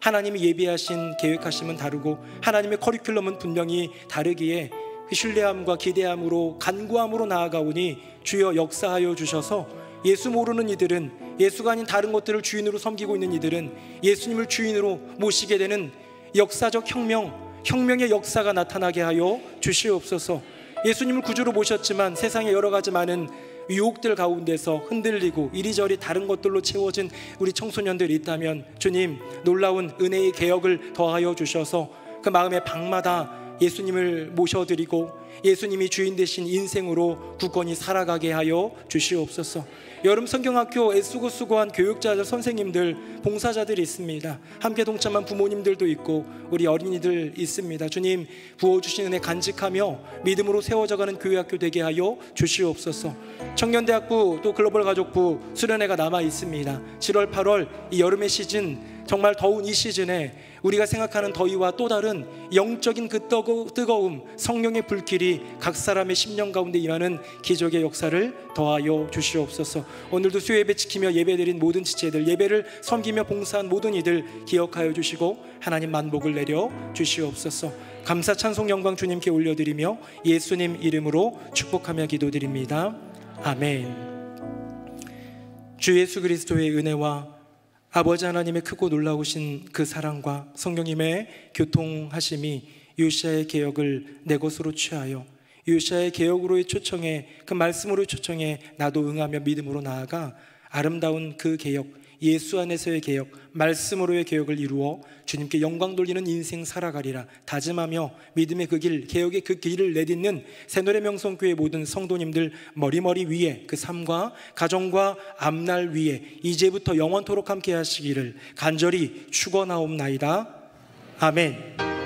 하나님이 예비하신 계획하심은 다르고 하나님의 커리큘럼은 분명히 다르기에 그 신뢰함과 기대함으로 간구함으로 나아가오니 주여 역사하여 주셔서 예수 모르는 이들은 예수가 아닌 다른 것들을 주인으로 섬기고 있는 이들은 예수님을 주인으로 모시게 되는 역사적 혁명 혁명의 역사가 나타나게 하여 주시옵소서. 예수님을 구주로 모셨지만 세상의 여러 가지 많은 유혹들 가운데서 흔들리고 이리저리 다른 것들로 채워진 우리 청소년들이 있다면 주님 놀라운 은혜의 개혁을 더하여 주셔서 그 마음의 방마다 예수님을 모셔드리고 예수님이 주인 되신 인생으로 굳건히 살아가게 하여 주시옵소서. 여름 성경학교 애쓰고 수고한 교육자들, 선생님들, 봉사자들이 있습니다. 함께 동참한 부모님들도 있고 우리 어린이들 있습니다. 주님 부어주신 은혜 간직하며 믿음으로 세워져가는 교육학교 되게 하여 주시옵소서. 청년대학부 또 글로벌 가족부 수련회가 남아 있습니다. 7월, 8월 이 여름의 시즌 정말 더운 이 시즌에 우리가 생각하는 더위와 또 다른 영적인 그 뜨거- 뜨거움, 성령의 불길 이 각 사람의 심령 가운데 임하는 기적의 역사를 더하여 주시옵소서. 오늘도 수요예배 지키며 예배드린 모든 지체들, 예배를 섬기며 봉사한 모든 이들 기억하여 주시고 하나님 만복을 내려 주시옵소서. 감사 찬송 영광 주님께 올려드리며 예수님 이름으로 축복하며 기도드립니다. 아멘. 주 예수 그리스도의 은혜와 아버지 하나님의 크고 놀라우신 그 사랑과 성령님의 교통하심이 유시아의 개혁을 내 것으로 취하여 유시아의 개혁으로의 초청에 그 말씀으로 초청에 나도 응하며 믿음으로 나아가 아름다운 그 개혁 예수 안에서의 개혁 말씀으로의 개혁을 이루어 주님께 영광 돌리는 인생 살아가리라 다짐하며 믿음의 그 길 개혁의 그 길을 내딛는 새노래 명성교회 모든 성도님들 머리머리 위에 그 삶과 가정과 앞날 위에 이제부터 영원토록 함께 하시기를 간절히 축원하옵나이다 아멘.